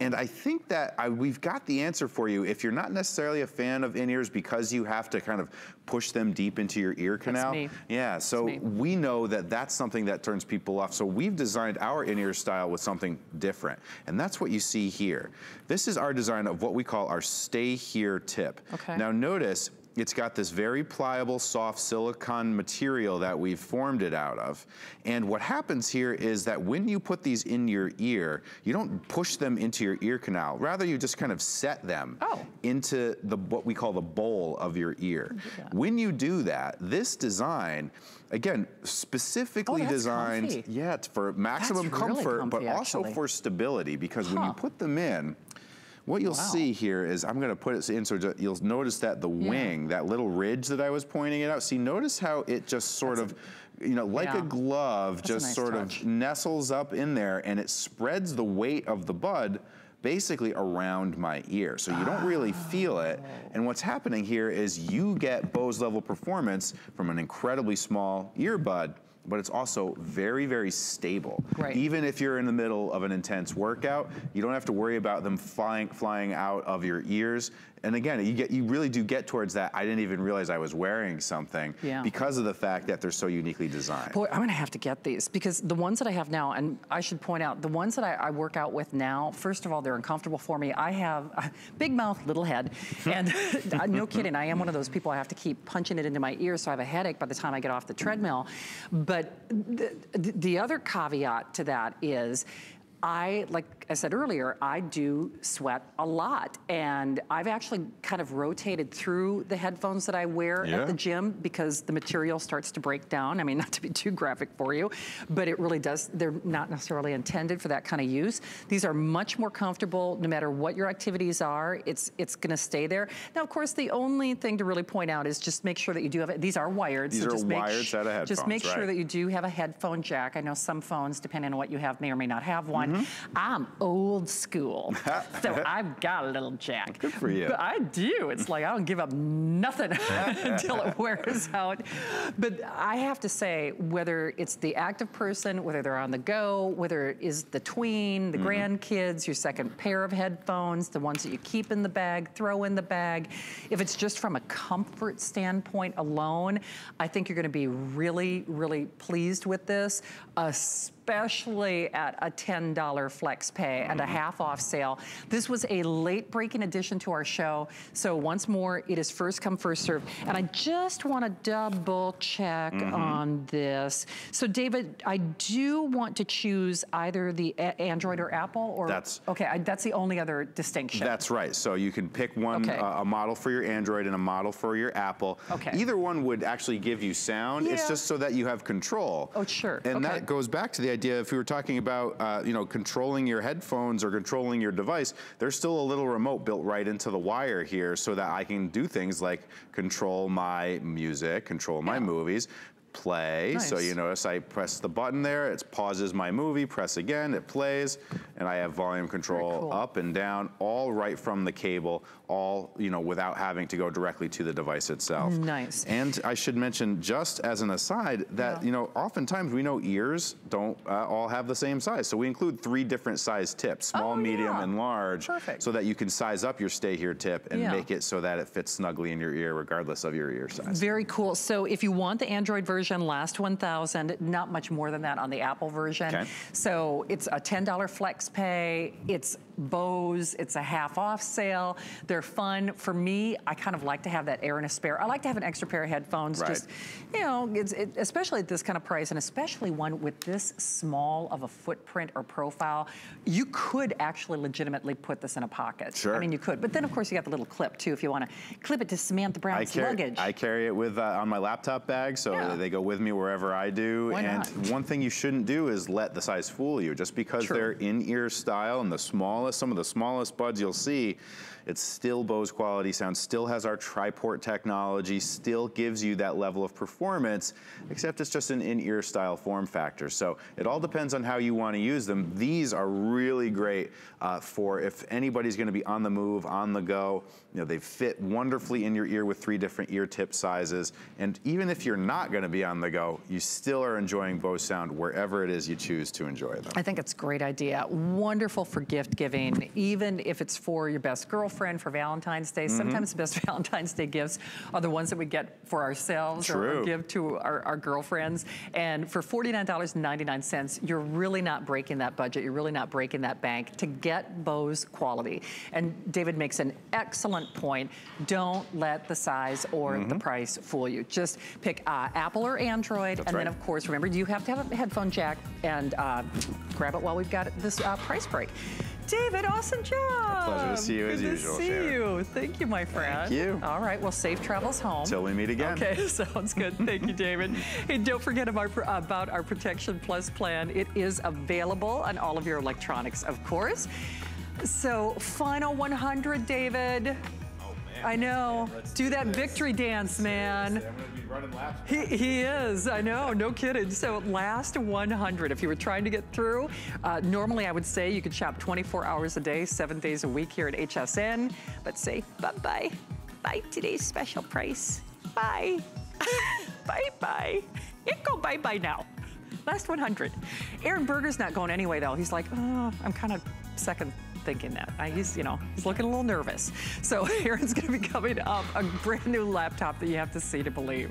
And I think that I, we've got the answer for you. If you're not necessarily a fan of in-ears because you have to kind of push them deep into your ear canal. Yeah, so we know that that's something that turns people off. So we've designed our in-ear style with something different. And that's what you see here. This is our design of what we call our StayHear tip.
Okay.
Now notice, it's got this very pliable, soft silicone material that we've formed it out of. And what happens here is that when you put these in your ear, you don't push them into your ear canal. Rather, you just kind of set them
Oh.
into the what we call the bowl of your ear. When you do that, this design, again, oh, specifically
Oh,
designed,
comfy.
yeah, it's for maximum
really
comfort, but
comfy,
also
actually.
for stability. Because when you put them in, what you'll
Wow.
see here is I'm going to put it in so you'll notice that the wing, that little ridge that I was pointing it out. See, notice how it just sort of, you know, like
yeah.
a glove,
That's a
just
nice
sort
touch.
of nestles up in there, and it spreads the weight of the bud basically around my ear. So you don't really feel it.
Oh.
And what's happening here is you get Bose level performance from an incredibly small earbud, but it's also very, very stable.
Right.
Even if you're in the middle of an intense workout, you don't have to worry about them flying, flying out of your ears. And again, you get, you really do get towards that. I didn't even realize I was wearing something
Yeah.
because of the fact that they're so uniquely designed.
Boy, I'm gonna have to get these because the ones that I have now, and I should point out, the ones that I, I work out with now, first of all, they're uncomfortable for me. I have a big mouth, little head, and no kidding, I am one of those people I have to keep punching it into my ear so I have a headache by the time I get off the treadmill. But the, the other caveat to that is, I, like I said earlier, I do sweat a lot. And I've actually kind of rotated through the headphones that I wear
Yeah.
at the gym because the material starts to break down. I mean, not to be too graphic for you, but it really does. They're not necessarily intended for that kind of use. These are much more comfortable no matter what your activities are. It's it's going to stay there. Now, of course, the only thing to really point out is just make sure that you do have it. These are wired.
These
so
are
just make
wired
sh-
set of headphones,
Just make
headphones,
sure
right.
that you do have a headphone jack. I know some phones, depending on what you have, may or may not have one.
Mm-hmm.
I'm old school, so I've got a little jack. Good
for you.
But I do. It's like I don't give up nothing until it wears out. But I have to say, whether it's the active person, whether they're on the go, whether it is the tween, the grandkids, your second pair of headphones, the ones that you keep in the bag, throw in the bag, if it's just from a comfort standpoint alone, I think you're going to be really, really pleased with this, especially at a $10 $10 flex pay and a
Mm-hmm.
half off sale. This was a late breaking addition to our show. So once more, it is first come, first serve. And I just want to double check
Mm-hmm.
on this. So David, I do want to choose either the Android or Apple or?
That's-
Okay, I, that's the only other distinction.
That's right. So you can pick one,
Okay.
uh, a model for your Android and a model for your Apple.
Okay.
Either one would actually give you sound. It's just so that you have control.
Oh, sure.
And
Okay.
that goes back to the idea if we were talking about, uh, you know, controlling your headphones or controlling your device, there's still a little remote built right into the wire here so that I can do things like control my music, control my
Yeah.
movies, play. So you notice I press the button there, it pauses my movie, press again, it plays, and I have volume control
cool.
up and down, all right from the cable, all, you know, without having to go directly to the device itself.
Nice.
And I should mention, just as an aside, that,
Yeah.
you know, oftentimes we know ears don't uh, all have the same size. So we include three different size tips, small,
Oh,
medium,
yeah.
and large.
Perfect.
So that you can size up your StayHear tip and
Yeah.
make it so that it fits snugly in your ear regardless of your ear size.
Very cool. So if you want the Android version, last 1,000, not much more than that on the Apple version.
Okay.
So it's a $10 flex pay. It's Bose. It's a half off sale. They're fun. For me, I kind of like to have that air in a spare. I like to have an extra pair of headphones.
Right.
Just, you know, it's, it, especially at this kind of price and especially one with this small of a footprint or profile, you could actually legitimately put this in a pocket.
Sure.
I mean, you could. But then, of course, you got the little clip, too, if you want to clip it to Samantha
I
Brown's
carry,
luggage.
I carry it with uh, on my laptop bag, so
Yeah.
they go with me wherever I do.
Why
and
not?
one thing you shouldn't do is let the size fool you. Just because
True.
they're in-ear style and the smallest, some of the smallest buds you'll see, it's still Bose quality sound, still has our tri-port technology, still gives you that level of performance, except it's just an in-ear style form factor. So it all depends on how you want to use them. These are really great uh, for if anybody's going to be on the move, on the go. You know, they fit wonderfully in your ear with three different ear tip sizes. And even if you're not going to be on the go, you still are enjoying Bose sound wherever it is you choose to enjoy them.
I think it's a great idea. Wonderful for gift giving, even if it's for your best girlfriend for Valentine's Day.
Mm-hmm.
Sometimes the best Valentine's Day gifts are the ones that we get for ourselves or, or give to our, our girlfriends. And for $49.99, you're really not breaking that budget. You're really not breaking that bank to get Bose quality. And David makes an excellent point. Don't let the size or
Mm-hmm.
the price fool you. Just pick uh, Apple or Android. and then, of course, remember, you have to have a headphone jack and uh, grab it while we've got this uh, price break. David, awesome job.
pleasure to see you
Good
as
to
usual,
see
Sharon.
you. Thank you, my friend.
Thank you.
All right, well, safe travels home.
Till we meet again.
Okay, sounds good. Thank you, David. Hey, don't forget about, about our Protection Plus plan. It is available on all of your electronics, of course. So, final 100, David. Oh man. I know. Do that victory dance, man. He, he is, I know, no kidding. So last 100, if you were trying to get through, uh, normally I would say you could shop 24 hours a day, seven days a week here at HSN, but say bye-bye. Bye today's special price. Bye. Bye-bye. It go bye-bye now. Last 100. Aaron Berger's not going anyway though. He's like, oh, I'm kind of second thinking that. I, he's, you know, he's looking a little nervous. So Aaron's gonna be coming up, a brand new laptop that you have to see to believe.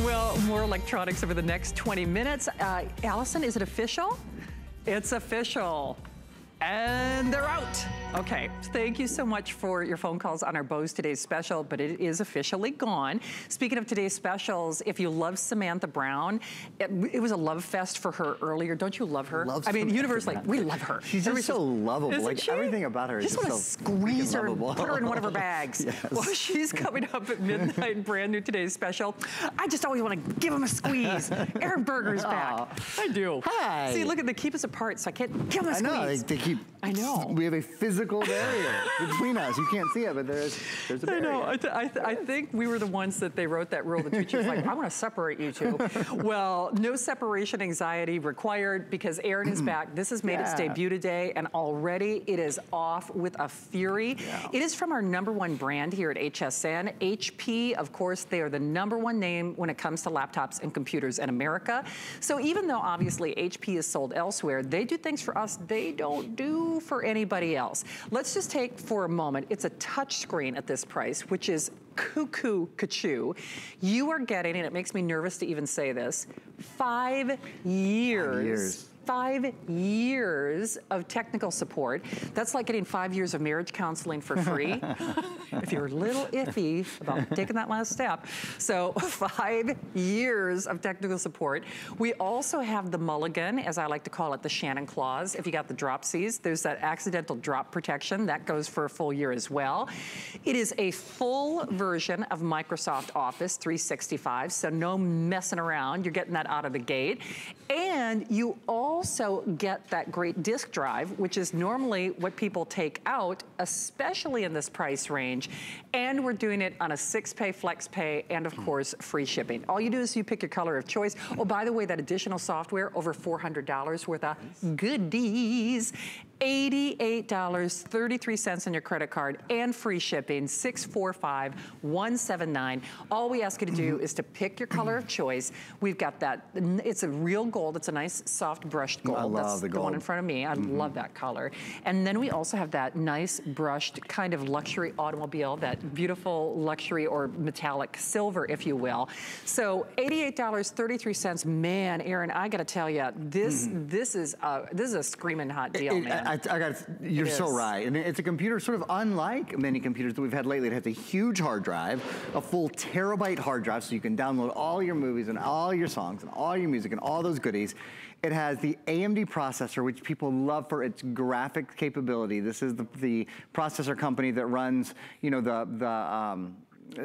Well, more electronics over the next 20 minutes. Uh, Allison, is it official? It's official. And they're out. Okay, thank you so much for your phone calls on our Bose Today's Special, but it is officially gone. Speaking of today's specials, if you love Samantha Brown, it, it was a love fest for her earlier. Don't you love her?
Love
I mean,
Samantha
universally,
Brown.
we love her.
She's just so lovable.
Isn't
Like
she?
everything about her is
just
just
want to
so
squeeze her
lovable.
put her in one of her bags.
Yes.
Well, she's coming up at midnight, brand new today's special. I just always want to give him a squeeze. Aaron Berger's back. I do.
Hi.
See, look at they keep us apart, so I can't give him a
I know, they,
squeeze.
they keep,
I know.
we have a physical barrier between us. You can't see it, but there's, there's a
I
barrier.
know. I, th- I, th- I think we were the ones that they wrote that rule. The teacher's like, I want to separate you two. well, no separation anxiety required because Aaron is back. This has made its debut today, and already it is off with a fury. It is from our number one brand here at HSN. HP, of course, they are the number one name when it comes to laptops and computers in America. So even though obviously HP is sold elsewhere, they do things for us they don't do for anybody else. Let's just take for a moment, it's a touch screen at this price, which is cuckoo kachoo. You are getting, and it makes me nervous to even say this, five years.
years.
Five years of technical support. That's like getting five years of marriage counseling for free. if you're a little iffy about taking that last step. So five years of technical support. We also have the mulligan, as I like to call it, the Shannon clause. If you got the dropsies, there's that accidental drop protection. That goes for a full year as well. It is a full version of Microsoft Office 365, so no messing around. You're getting that out of the gate. And you also get that great disk drive, which is normally what people take out, especially in this price range. And we're doing it on a six pay, flex pay, and of course, free shipping. All you do is you pick your color of choice. Oh, by the way, that additional software, over $400 worth of goodies. $88.33 on your credit card and free shipping, 645-179. All we ask you to do mm-hmm. is to pick your color of choice. We've got that, it's a real gold. It's a nice soft brushed gold.
I love
That's
the
the one in front of me. I mm-hmm. love that color. And then we also have that nice brushed kind of luxury automobile, that beautiful luxury or metallic silver, if you will. So $88.33. Man, Aaron, I got to tell you, this mm-hmm. this is a, this is a screaming hot deal,
It-
man.
I, I got. You're so right, and it's a computer sort of unlike many computers that we've had lately. It has a huge hard drive, a full terabyte hard drive, so you can download all your movies and all your songs and all your music and all those goodies. It has the AMD processor, which people love for its graphic capability. This is the, the processor company that runs, you know, the the. Um,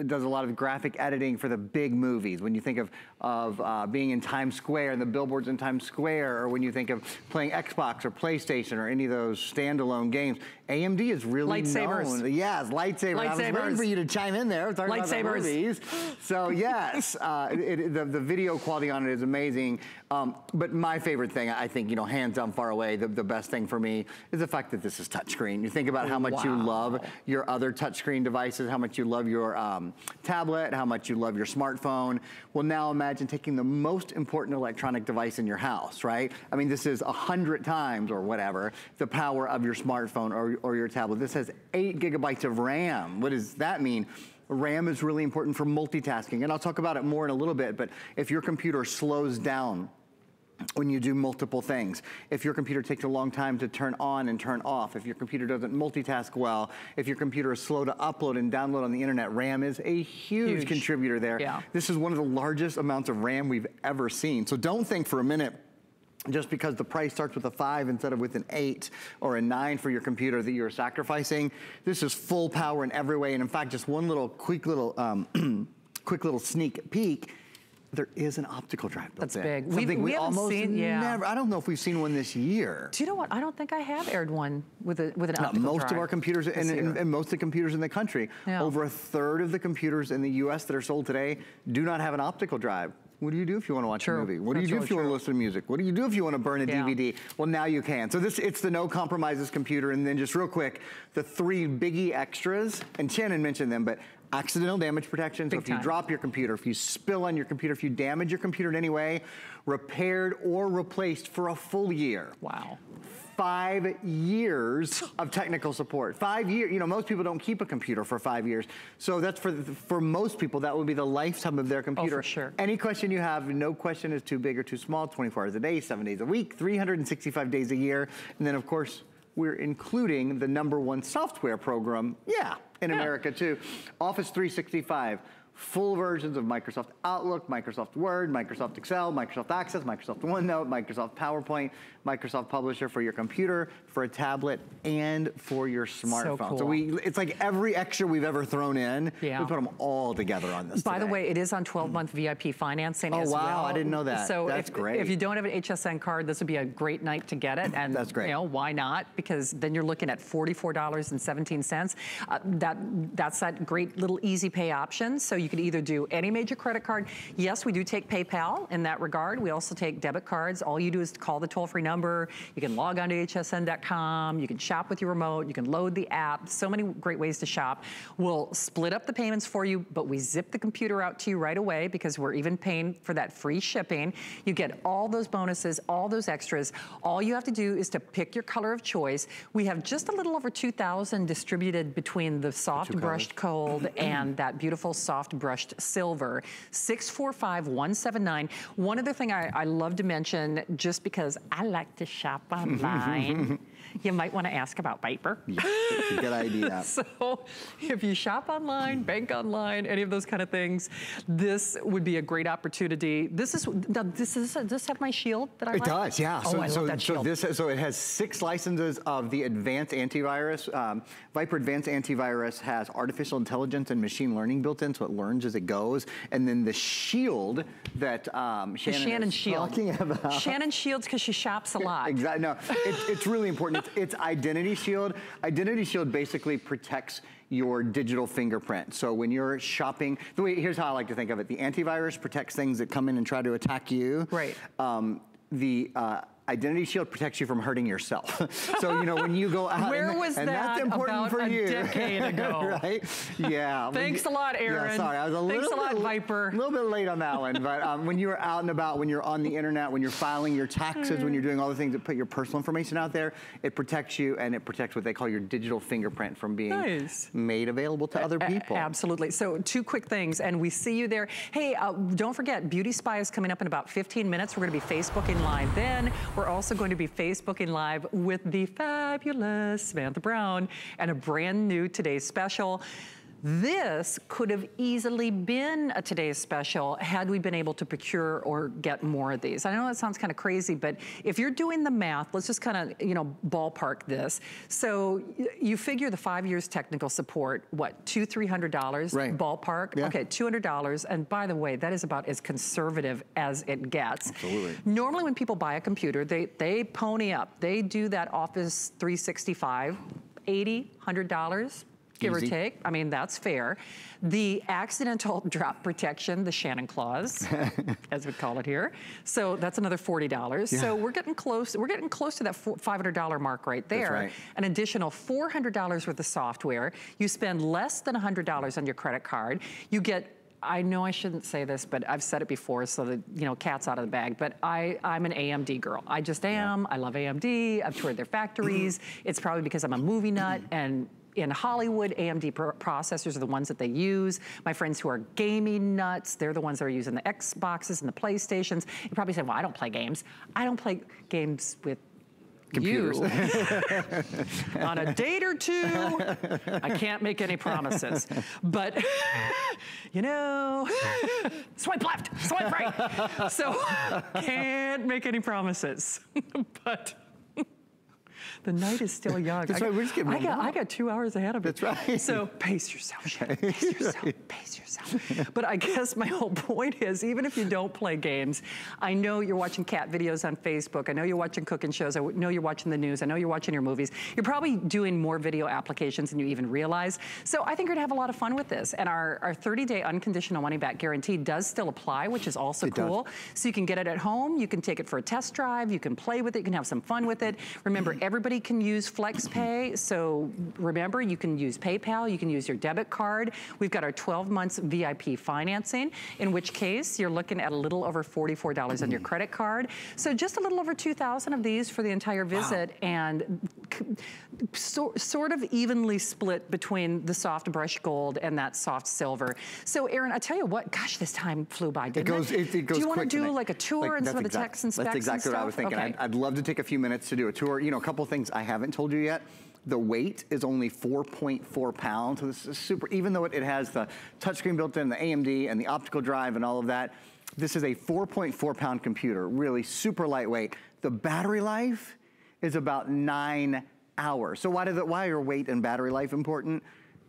does a lot of graphic editing for the big movies. When you think of, of uh, being in Times Square and the billboards in Times Square, or when you think of playing Xbox or PlayStation or any of those standalone games, AMD is really
Lightsabers.
known. Yes, lightsaber. I was waiting for you to chime in there. talking about the
Lightsabers.
movies. So yes, uh, it, it- the, the video quality on it is amazing. Um, but my favorite thing, I think, you know, hands down, far away, the, the best thing for me is the fact that this is touchscreen. You think about how much you love your other touchscreen devices, how much you love your um, tablet, how much you love your smartphone. Well, now imagine taking the most important electronic device in your house, right? I mean, this is a hundred times or whatever the power of your smartphone or, or your tablet. This has eight gigabytes of RAM. What does that mean? RAM is really important for multitasking, and I'll talk about it more in a little bit, but if your computer slows down when you do multiple things. If your computer takes a long time to turn on and turn off, if your computer doesn't multitask well, if your computer is slow to upload and download on the internet, RAM is a huge,
Huge.
contributor there.
Yeah.
This is one of the largest amounts of RAM we've ever seen. So don't think for a minute just because the price starts with a five instead of with an eight or a nine for your computer that you're sacrificing. This is full power in every way. And in fact, just one little quick little, um, quick little sneak peek, there is an optical drive built
That's
in.
big.
Something
We-
we,
we
almost
seen- yeah.
never, I don't know if we've seen one this year.
Do you know what? I don't think I have aired one with a with an
Not
optical
most of our computers and, and, and most of the computers in the country,
Yeah.
over a third of the computers in the US that are sold today do not have an optical drive. What do you do if you want to watch
True.
a movie? What do you do if you want to listen to music? What do you do if you want to burn a
Yeah.
DVD? Well, now you can. So this, it's the no compromises computer. And then just real quick, the three biggie extras, and Shannon mentioned them, but accidental damage protection.
Big
so if you drop your computer, if you spill on your computer, if you damage your computer in any way, repaired or replaced for a full year
wow.
Five years of technical support. Five years, you know, most people don't keep a computer for five years. So that's for, for most people, that would be the lifetime of their oh, computer.
Oh, sure.
Any question you have, no question is too big or too small, 24 hours a day, seven days a week, 365 days a year. And then of course, we're including the number one software program, yeah, in
Yeah.
America too. Office 365, full versions of Microsoft Outlook, Microsoft Word, Microsoft Excel, Microsoft Access, Microsoft OneNote, Microsoft PowerPoint, Microsoft Publisher for your computer, for a tablet, and for your smartphone. So
cool.
we, it's like every extra we've ever thrown in,
Yeah.
we put them all together on this
By the way, it is on 12-month VIP financing
Oh,
as well.
wow, I didn't know that.
So
That's
if,
great.
if you don't have an HSN card, this would be a great night to get it. And
That's great.
You know, why not? Because then you're looking at $44.17. Uh, that That's that great little easy pay option. So you could either do any major credit card. Yes, we do take PayPal in that regard. We also take debit cards. All you do is call the toll-free number. You can log on to hsn.com. You can shop with your remote. You can load the app. So many great ways to shop. We'll split up the payments for you, but we zip the computer out to you right away because we're even paying for that free shipping. You get all those bonuses, all those extras. All you have to do is to pick your color of choice. We have just a little over 2,000 distributed between the soft brushed gold and that beautiful soft brushed silver. 645179. One other thing I, I love to mention, just because I like to shop online, you might want to ask about VIPRE.
Yeah, good idea.
So if you shop online, bank online, any of those kind of things, this would be a great opportunity. This is, now, this is, does this have my shield that I
It
like?
does, yeah.
Oh,
so,
I
so,
love that
so this, so it has six licenses of the advanced antivirus. Um, VIPRE Advanced Antivirus has artificial intelligence and machine learning built in, so it learns as it goes. And then the shield that um, Shannon,
Shannon
is
Shield.
talking about.
Shannon Shields because she shops a lot.
Exactly. No, it, it's really important. It's, it's Identity Shield. Identity Shield basically protects your digital fingerprint. So when you're shopping, the way, here's how I like to think of it. The antivirus protects things that come in and try to attack you.
Right.
Um, the uh, Identity Shield protects you from hurting yourself. so, you know, when you go out.
Where
and,
was
and that's important
about
for
a
you.
decade ago?
right? Yeah.
Thanks
you-
a lot,
Yeah,
Aaron.
sorry, I was a
Thanks
little
a lot,
bit,
VIPRE.
A little bit late on that one, but um, when you're out and about, when you're on the internet, when you're filing your taxes, when you're doing all the things that put your personal information out there, it protects you and it protects what they call your digital fingerprint from being
Nice.
made available to other
A-
people.
absolutely. So two quick things, and we see you there. Hey, uh, don't forget, Beauty Spy is coming up in about 15 minutes. We're going to be Facebooking live then. We're also going to be Facebooking live with the fabulous Samantha Brown and a brand new Today's Special. This could have easily been a today's special had we been able to procure or get more of these. I know that sounds kind of crazy, but if you're doing the math, let's just kind of, you know, ballpark this. So you figure the five years technical support, what, two, three hundred dollars
Right.
ballpark?
Yeah.
Okay, two hundred dollars. And by the way, that is about as conservative as it gets.
Absolutely.
Normally when people buy a computer, they, they pony up. They do that Office 365, 80, $100 give
Easy.
or take. I mean, that's fair. The accidental drop protection, the Shannon clause, as we call it here. So that's another $40. So we're getting close, we're getting close to that $500 mark right there.
right.
An additional $400 worth of software. You spend less than $100 on your credit card. You get I know I shouldn't say this, but I've said it before, so that you know, cat's out of the bag. But I, I'm an AMD girl. I just am. I love AMD. I've toured their factories. it's probably because I'm a movie nut and. In Hollywood, AMD pro- processors are the ones that they use. My friends who are gaming nuts, they're the ones that are using the Xboxes and the PlayStations. You probably say, well, I don't play games. I don't play games with
Computers.
on a date or two. I can't make any promises, but you know, swipe left, swipe right. So can't make any promises, but. The night is still young.
That's
I,
right, we're just getting
I got, I got two hours ahead of me.
That's right.
So pace yourself, Shannon. Pace yourself. Pace yourself. But I guess my whole point is, even if you don't play games, I know you're watching cat videos on Facebook. I know you're watching cooking shows. I know you're watching the news. I know you're watching your movies. You're probably doing more video applications than you even realize. So I think you're gonna have a lot of fun with this. And our, our 30-day unconditional money-back guarantee does still apply, which is also
It does.
cool. So you can get it at home. You can take it for a test drive. You can play with it. You can have some fun with it. Remember, everybody can use FlexPay. So remember, you can use PayPal. You can use your debit card. We've got our 12 months VIP financing, in which case you're looking at a little over $44 on your mm-hmm. credit card. So just a little over 2,000 of these for the entire visit. And so, sort of evenly split between the soft brush gold and that soft silver. So Aaron, I tell you what, gosh, this time flew by, didn't
it? Goes, it, it goes
do you want to do like a tour
like,
and some of the
exact,
techs and specs
That's exactly what I was thinking.
Okay.
I'd, I'd love to take a few minutes to do a tour. You know, a couple things I haven't told you yet. The weight is only 4.4 pounds, so this is super, even though it, it has the touchscreen built in, the AMD and the optical drive and all of that, this is a 4.4 pound computer, really super lightweight. The battery life is about nine hours. So why, why are weight and battery life important?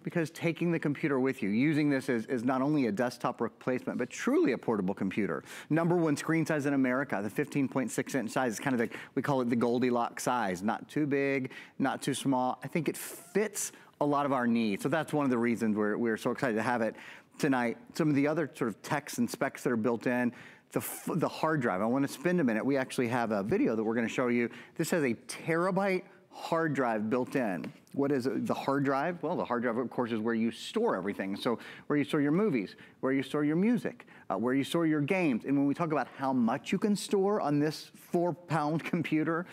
Because taking the computer with you, using this as, is not only a desktop replacement, but truly a portable computer. Number one screen size in America, the 15.6 inch size is kind of the, we call it the Goldilocks size. Not too big, not too small. I think it fits a lot of our needs. So that's one of the reasons we're, we're so excited to have it tonight. Some of the other sort of techs and specs that are built in, the, the hard drive. I want to spend a minute. We actually have a video that we're going to show you. This has a terabyte hard drive built in. What is it? the hard drive? Well, the hard drive, of course, is where you store everything. So where you store your movies, where you store your music, uh, where you store your games. And when we talk about how much you can store on this four pound computer,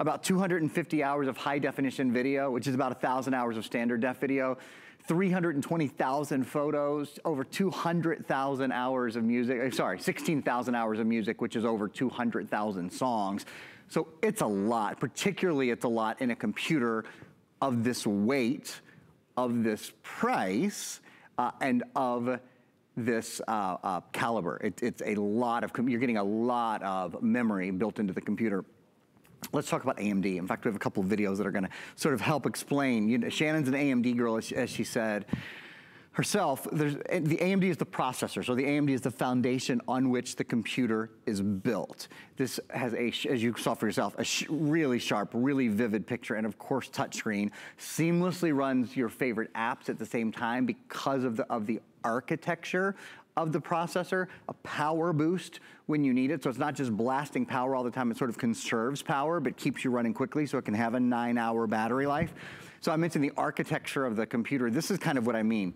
about 250 hours of high definition video, which is about a thousand hours of standard def video, 320,000 photos, over 200,000 hours of music, uh, sorry, 16,000 hours of music, which is over 200,000 songs. So it's a lot, particularly it's a lot in a computer of this weight, of this price, uh, and of this uh, uh, caliber. It, it's a lot of, you're getting a lot of memory built into the computer. Let's talk about AMD. In fact, we have a couple of videos that are gonna sort of help explain. You know, Shannon's an AMD girl, as, as she said herself, the AMD is the processor. So the AMD is the foundation on which the computer is built. This has a, as you saw for yourself, a sh really sharp, really vivid picture, and of course touchscreen. Seamlessly runs your favorite apps at the same time because of the, of the architecture of the processor, a power boost when you need it. So it's not just blasting power all the time, it sort of conserves power, but keeps you running quickly so it can have a nine hour battery life. So I mentioned the architecture of the computer. This is kind of what I mean.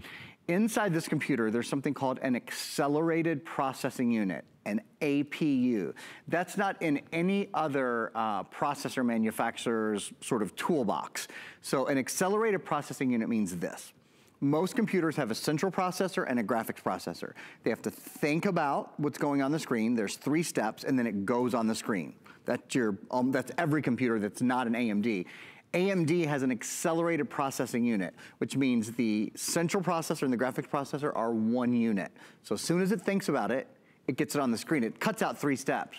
Inside this computer, there's something called an accelerated processing unit, an APU. That's not in any other uh, processor manufacturer's sort of toolbox. So an accelerated processing unit means this. Most computers have a central processor and a graphics processor. They have to think about what's going on the screen. There's three steps, and then it goes on the screen. That's your, um, that's every computer that's not an AMD. AMD has an accelerated processing unit, which means the central processor and the graphics processor are one unit. So as soon as it thinks about it, it gets it on the screen. It cuts out three steps.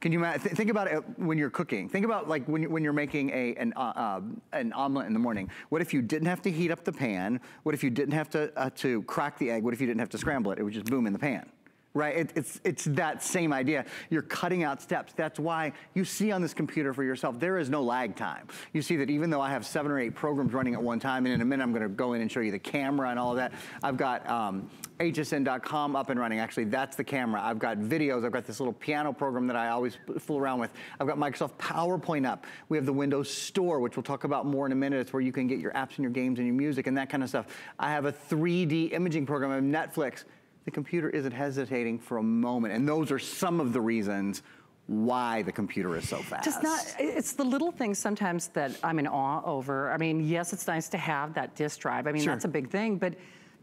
Can you th think about it when you're cooking? Think about like when, when you're making a, an, uh, uh, an omelet in the morning. What if you didn't have to heat up the pan? What if you didn't have to, uh, to crack the egg? What if you didn't have to scramble it? It would just boom in the pan right? It, it's, it's that same idea. You're cutting out steps. That's why you see on this computer for yourself, there is no lag time. You see that even though I have seven or eight programs running at one time, and in a minute I'm gonna go in and show you the camera and all of that, I've got um, hsn.com up and running. Actually, that's the camera. I've got videos. I've got this little piano program that I always fool around with. I've got Microsoft PowerPoint up. We have the Windows Store, which we'll talk about more in a minute. It's where you can get your apps and your games and your music and that kind of stuff. I have a 3D imaging program. I have Netflix the computer isn't hesitating for a moment. And those are some of the reasons why the computer is so fast.
Just not, it's the little things sometimes that I'm in awe over. I mean, yes, it's nice to have that disk drive. I mean, sure. that's a big thing, but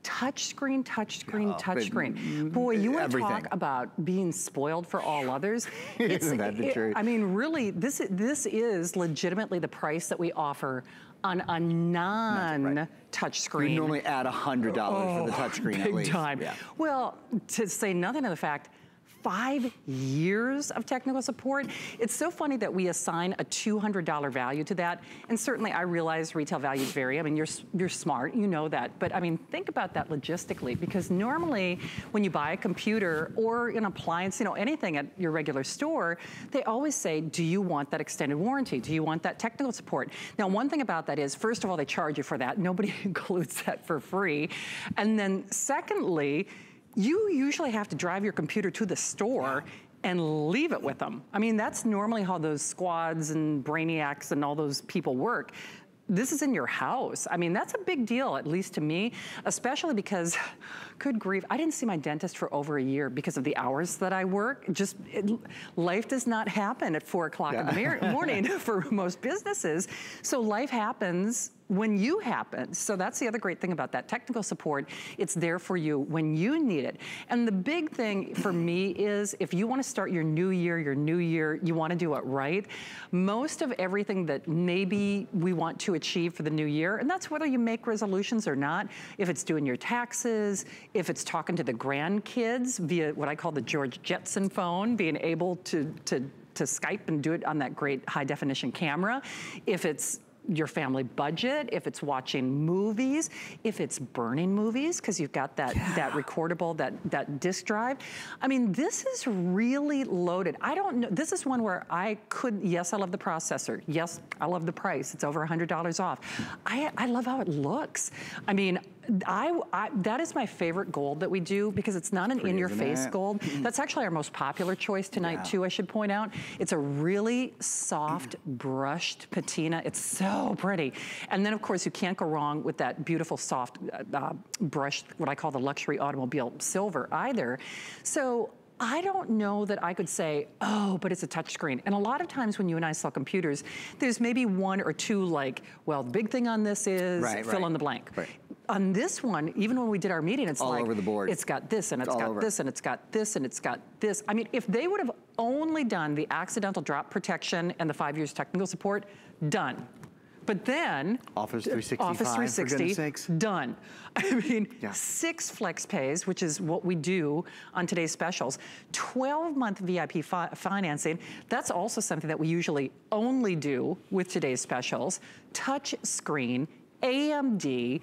touch screen, touch screen, oh, touch screen. Boy, you want to talk about being spoiled for all others.
Isn't that the truth?
I mean, really, this, this is legitimately the price that we offer on a non-touch screen.
You normally add $100 oh, for the oh, touch screen
big
at least.
time. Yeah. Well, to say nothing of the fact five years of technical support. It's so funny that we assign a $200 value to that. And certainly I realize retail values vary. I mean, you're, you're smart, you know that. But I mean, think about that logistically because normally when you buy a computer or an appliance, you know, anything at your regular store, they always say, do you want that extended warranty? Do you want that technical support? Now, one thing about that is, first of all, they charge you for that. Nobody includes that for free. And then secondly, you usually have to drive your computer to the store and leave it with them. I mean, that's normally how those squads and brainiacs and all those people work. this is in your house. I mean, that's a big deal, at least to me, especially because, good grief, I didn't see my dentist for over a year because of the hours that I work. Just, it, life does not happen at four o'clock yeah. in the morning for most businesses. So life happens when you happen. So that's the other great thing about that technical support. It's there for you when you need it. And the big thing for me is if you want to start your new year, your new year, you want to do it right. Most of everything that maybe we want to achieve for the new year, and that's whether you make resolutions or not, if it's doing your taxes, if it's talking to the grandkids via what I call the George Jetson phone, being able to, to to Skype and do it on that great high definition camera. If it's your family budget, if it's watching movies, if it's burning movies, because you've got that, yeah. that recordable, that, that disk drive. I mean, this is really loaded. I don't know, this is one where I could, yes, I love the processor. Yes, I love the price. It's over $100 off. I, I love how it looks. I mean, I, I, that is my favorite gold that we do because it's not an in-your-face gold. Mm-hmm. That's actually our most popular choice tonight yeah. too, I should point out. It's a really soft brushed patina. It's so pretty. And then of course you can't go wrong with that beautiful soft uh, uh brushed, what I call the luxury automobile silver either. So I don't know that I could say, oh, but it's a touchscreen. And a lot of times when you and I sell computers, there's maybe one or two like, well, the big thing on this is right, fill right. in the blank. Right. On this one, even when we did our meeting, it's
all
like,
over the board.
It's got this and it's, it's got over. this and it's got this and it's got this. I mean, if they would have only done the accidental drop protection and the five years technical support, done. But then
Office uh, 365,
Office 360, done. I mean, yeah. six flex pays, which is what we do on today's specials. 12 month VIP fi financing. That's also something that we usually only do with today's specials. Touch screen, AMD,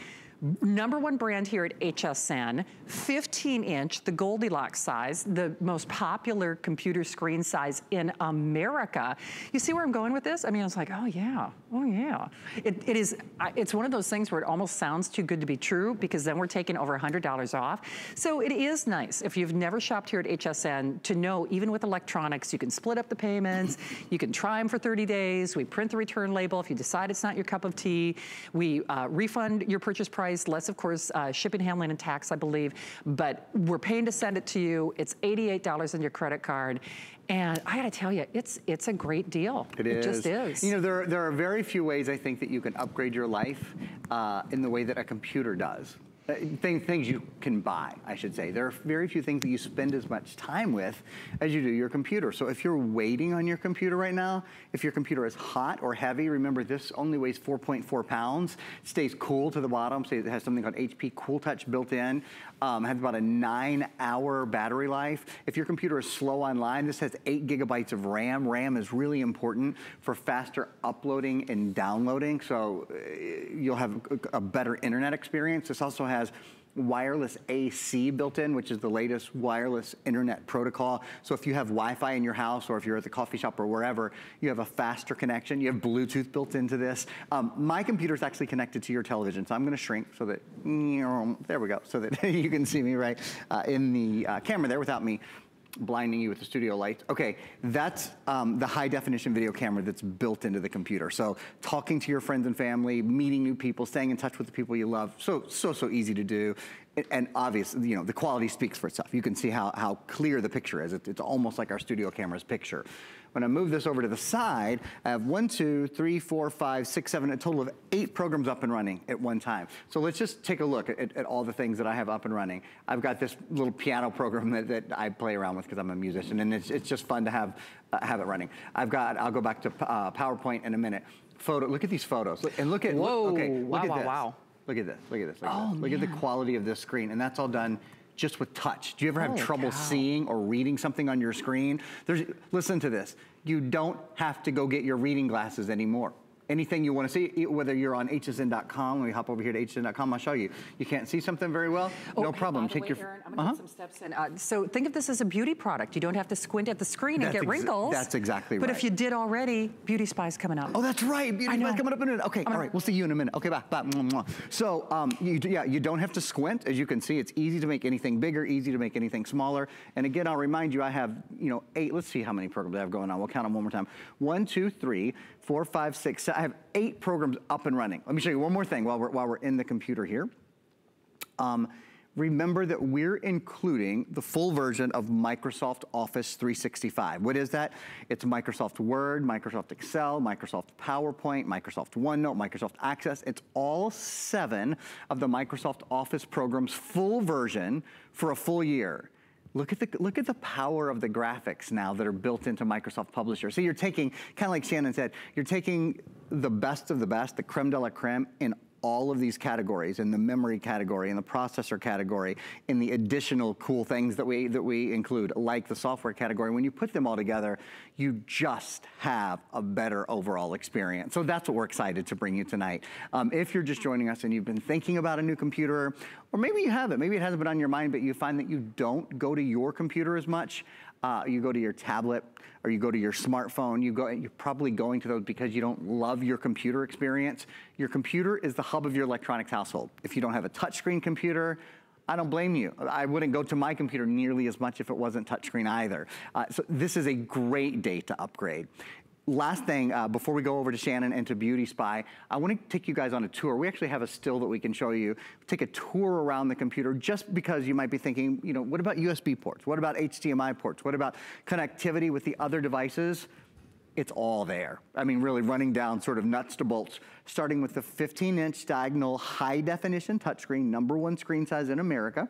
number one brand here at HSN, 15 inch, the Goldilocks size, the most popular computer screen size in America. You see where I'm going with this? I mean, I was like, oh yeah, oh yeah. It, it is, it's one of those things where it almost sounds too good to be true because then we're taking over $100 off. So it is nice, if you've never shopped here at HSN, to know even with electronics, you can split up the payments, you can try them for 30 days, we print the return label if you decide it's not your cup of tea, we uh, refund your purchase price price, less of course uh, shipping, handling, and tax, I believe. But we're paying to send it to you. It's $88 on your credit card. And I gotta tell you, it's it's a great deal.
It,
it
is.
just is.
You know, there, there are very few ways I think that you can upgrade your life uh, in the way that a computer does. Uh, things, things you can buy, I should say. There are very few things that you spend as much time with as you do your computer. So if you're waiting on your computer right now, if your computer is hot or heavy, remember this only weighs 4.4 pounds, stays cool to the bottom, so it has something called HP Cool Touch built in, um, has about a nine hour battery life. If your computer is slow online, this has eight gigabytes of RAM. RAM is really important for faster uploading and downloading, so uh, you'll have a better internet experience. This also has wireless AC built in, which is the latest wireless internet protocol. So if you have Wi-Fi in your house or if you're at the coffee shop or wherever, you have a faster connection. You have Bluetooth built into this. Um, my computer is actually connected to your television, so I'm gonna shrink so that, there we go, so that you can see me right uh, in the uh, camera there without me blinding you with the studio lights. Okay, that's um, the high definition video camera that's built into the computer. So talking to your friends and family, meeting new people, staying in touch with the people you love, so, so, so easy to do. And obvious, you know, the quality speaks for itself. You can see how, how clear the picture is. It's almost like our studio camera's picture. When I move this over to the side, I have one, two, three, four, five, six, seven, a total of eight programs up and running at one time. So let's just take a look at, at all the things that I have up and running. I've got this little piano program that, that I play around with because I'm a musician and it's, it's just fun to have, uh, have it running. I've got, I'll go back to uh, PowerPoint in a minute. Photo, look at these photos. And look at,
Whoa,
look, okay,
wow,
look at
wow,
this.
wow.
Look at this, look at this, look,
oh,
at, this. look at the quality of this screen. And that's all done just with touch. Do you ever have
Holy
trouble
cow.
seeing or reading something on your screen? There's, listen to this. You don't have to go get your reading glasses anymore anything you want to see, whether you're on hsn.com, when we hop over here to hsn.com, I'll show you. You can't see something very well?
Oh,
no problem.
Take
way,
your. Aaron, I'm gonna uh -huh. some steps in. Uh, so think of this as a beauty product. You don't have to squint at the screen
that's
and get wrinkles.
That's exactly
but
right.
But if you did already, Beauty Spy's coming up.
Oh, that's right. Beauty Spy's coming up in a minute. Okay,
I'm
all right. We'll see you in a minute. Okay, bye. bye. So, um, you, yeah, you don't have to squint. As you can see, it's easy to make anything bigger, easy to make anything smaller. And again, I'll remind you, I have, you know, eight. Let's see how many programs I have going on. We'll count them one more time. One, two, three, four, five, six, seven. I have eight programs up and running. Let me show you one more thing while we're, while we're in the computer here. Um, remember that we're including the full version of Microsoft Office 365. What is that? It's Microsoft Word, Microsoft Excel, Microsoft PowerPoint, Microsoft OneNote, Microsoft Access. It's all seven of the Microsoft Office programs full version for a full year. Look at the look at the power of the graphics now that are built into Microsoft Publisher. So you're taking, kind of like Shannon said, you're taking the best of the best, the creme de la creme in all of these categories in the memory category, in the processor category, in the additional cool things that we, that we include, like the software category. When you put them all together, you just have a better overall experience. So that's what we're excited to bring you tonight. Um, if you're just joining us and you've been thinking about a new computer, or maybe you haven't, maybe it hasn't been on your mind, but you find that you don't go to your computer as much, uh, you go to your tablet or you go to your smartphone, you go, you're probably going to those because you don't love your computer experience. Your computer is the hub of your electronics household. If you don't have a touchscreen computer, I don't blame you. I wouldn't go to my computer nearly as much if it wasn't touchscreen either. Uh, so this is a great day to upgrade last thing, uh, before we go over to Shannon and to Beauty Spy, I want to take you guys on a tour. We actually have a still that we can show you. Take a tour around the computer just because you might be thinking, you know, what about USB ports? What about HDMI ports? What about connectivity with the other devices? It's all there. I mean, really running down sort of nuts to bolts, starting with the 15 inch diagonal high definition touchscreen, number one screen size in America.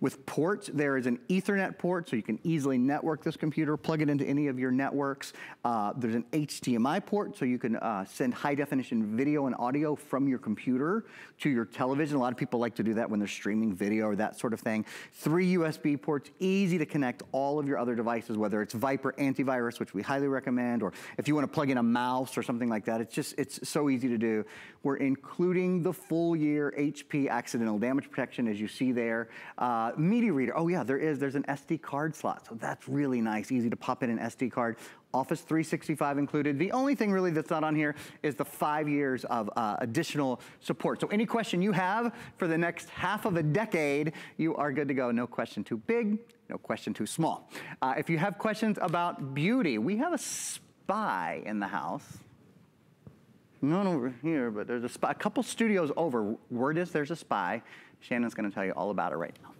With ports, there is an ethernet port, so you can easily network this computer, plug it into any of your networks. Uh, there's an HDMI port, so you can uh, send high definition video and audio from your computer to your television. A lot of people like to do that when they're streaming video or that sort of thing. Three USB ports, easy to connect all of your other devices, whether it's VIPRE antivirus, which we highly recommend, or if you want to plug in a mouse or something like that. It's just, it's so easy to do. We're including the full year HP accidental damage protection, as you see there. Uh, media reader, oh yeah, there is, there's an SD card slot. So that's really nice, easy to pop in an SD card. Office 365 included. The only thing really that's not on here is the five years of uh, additional support. So any question you have for the next half of a decade, you are good to go. No question too big, no question too small. Uh, if you have questions about beauty, we have a spy in the house. Not over here, but there's a spy. A couple studios over. Word is there's a spy. Shannon's going to tell you all about it right now.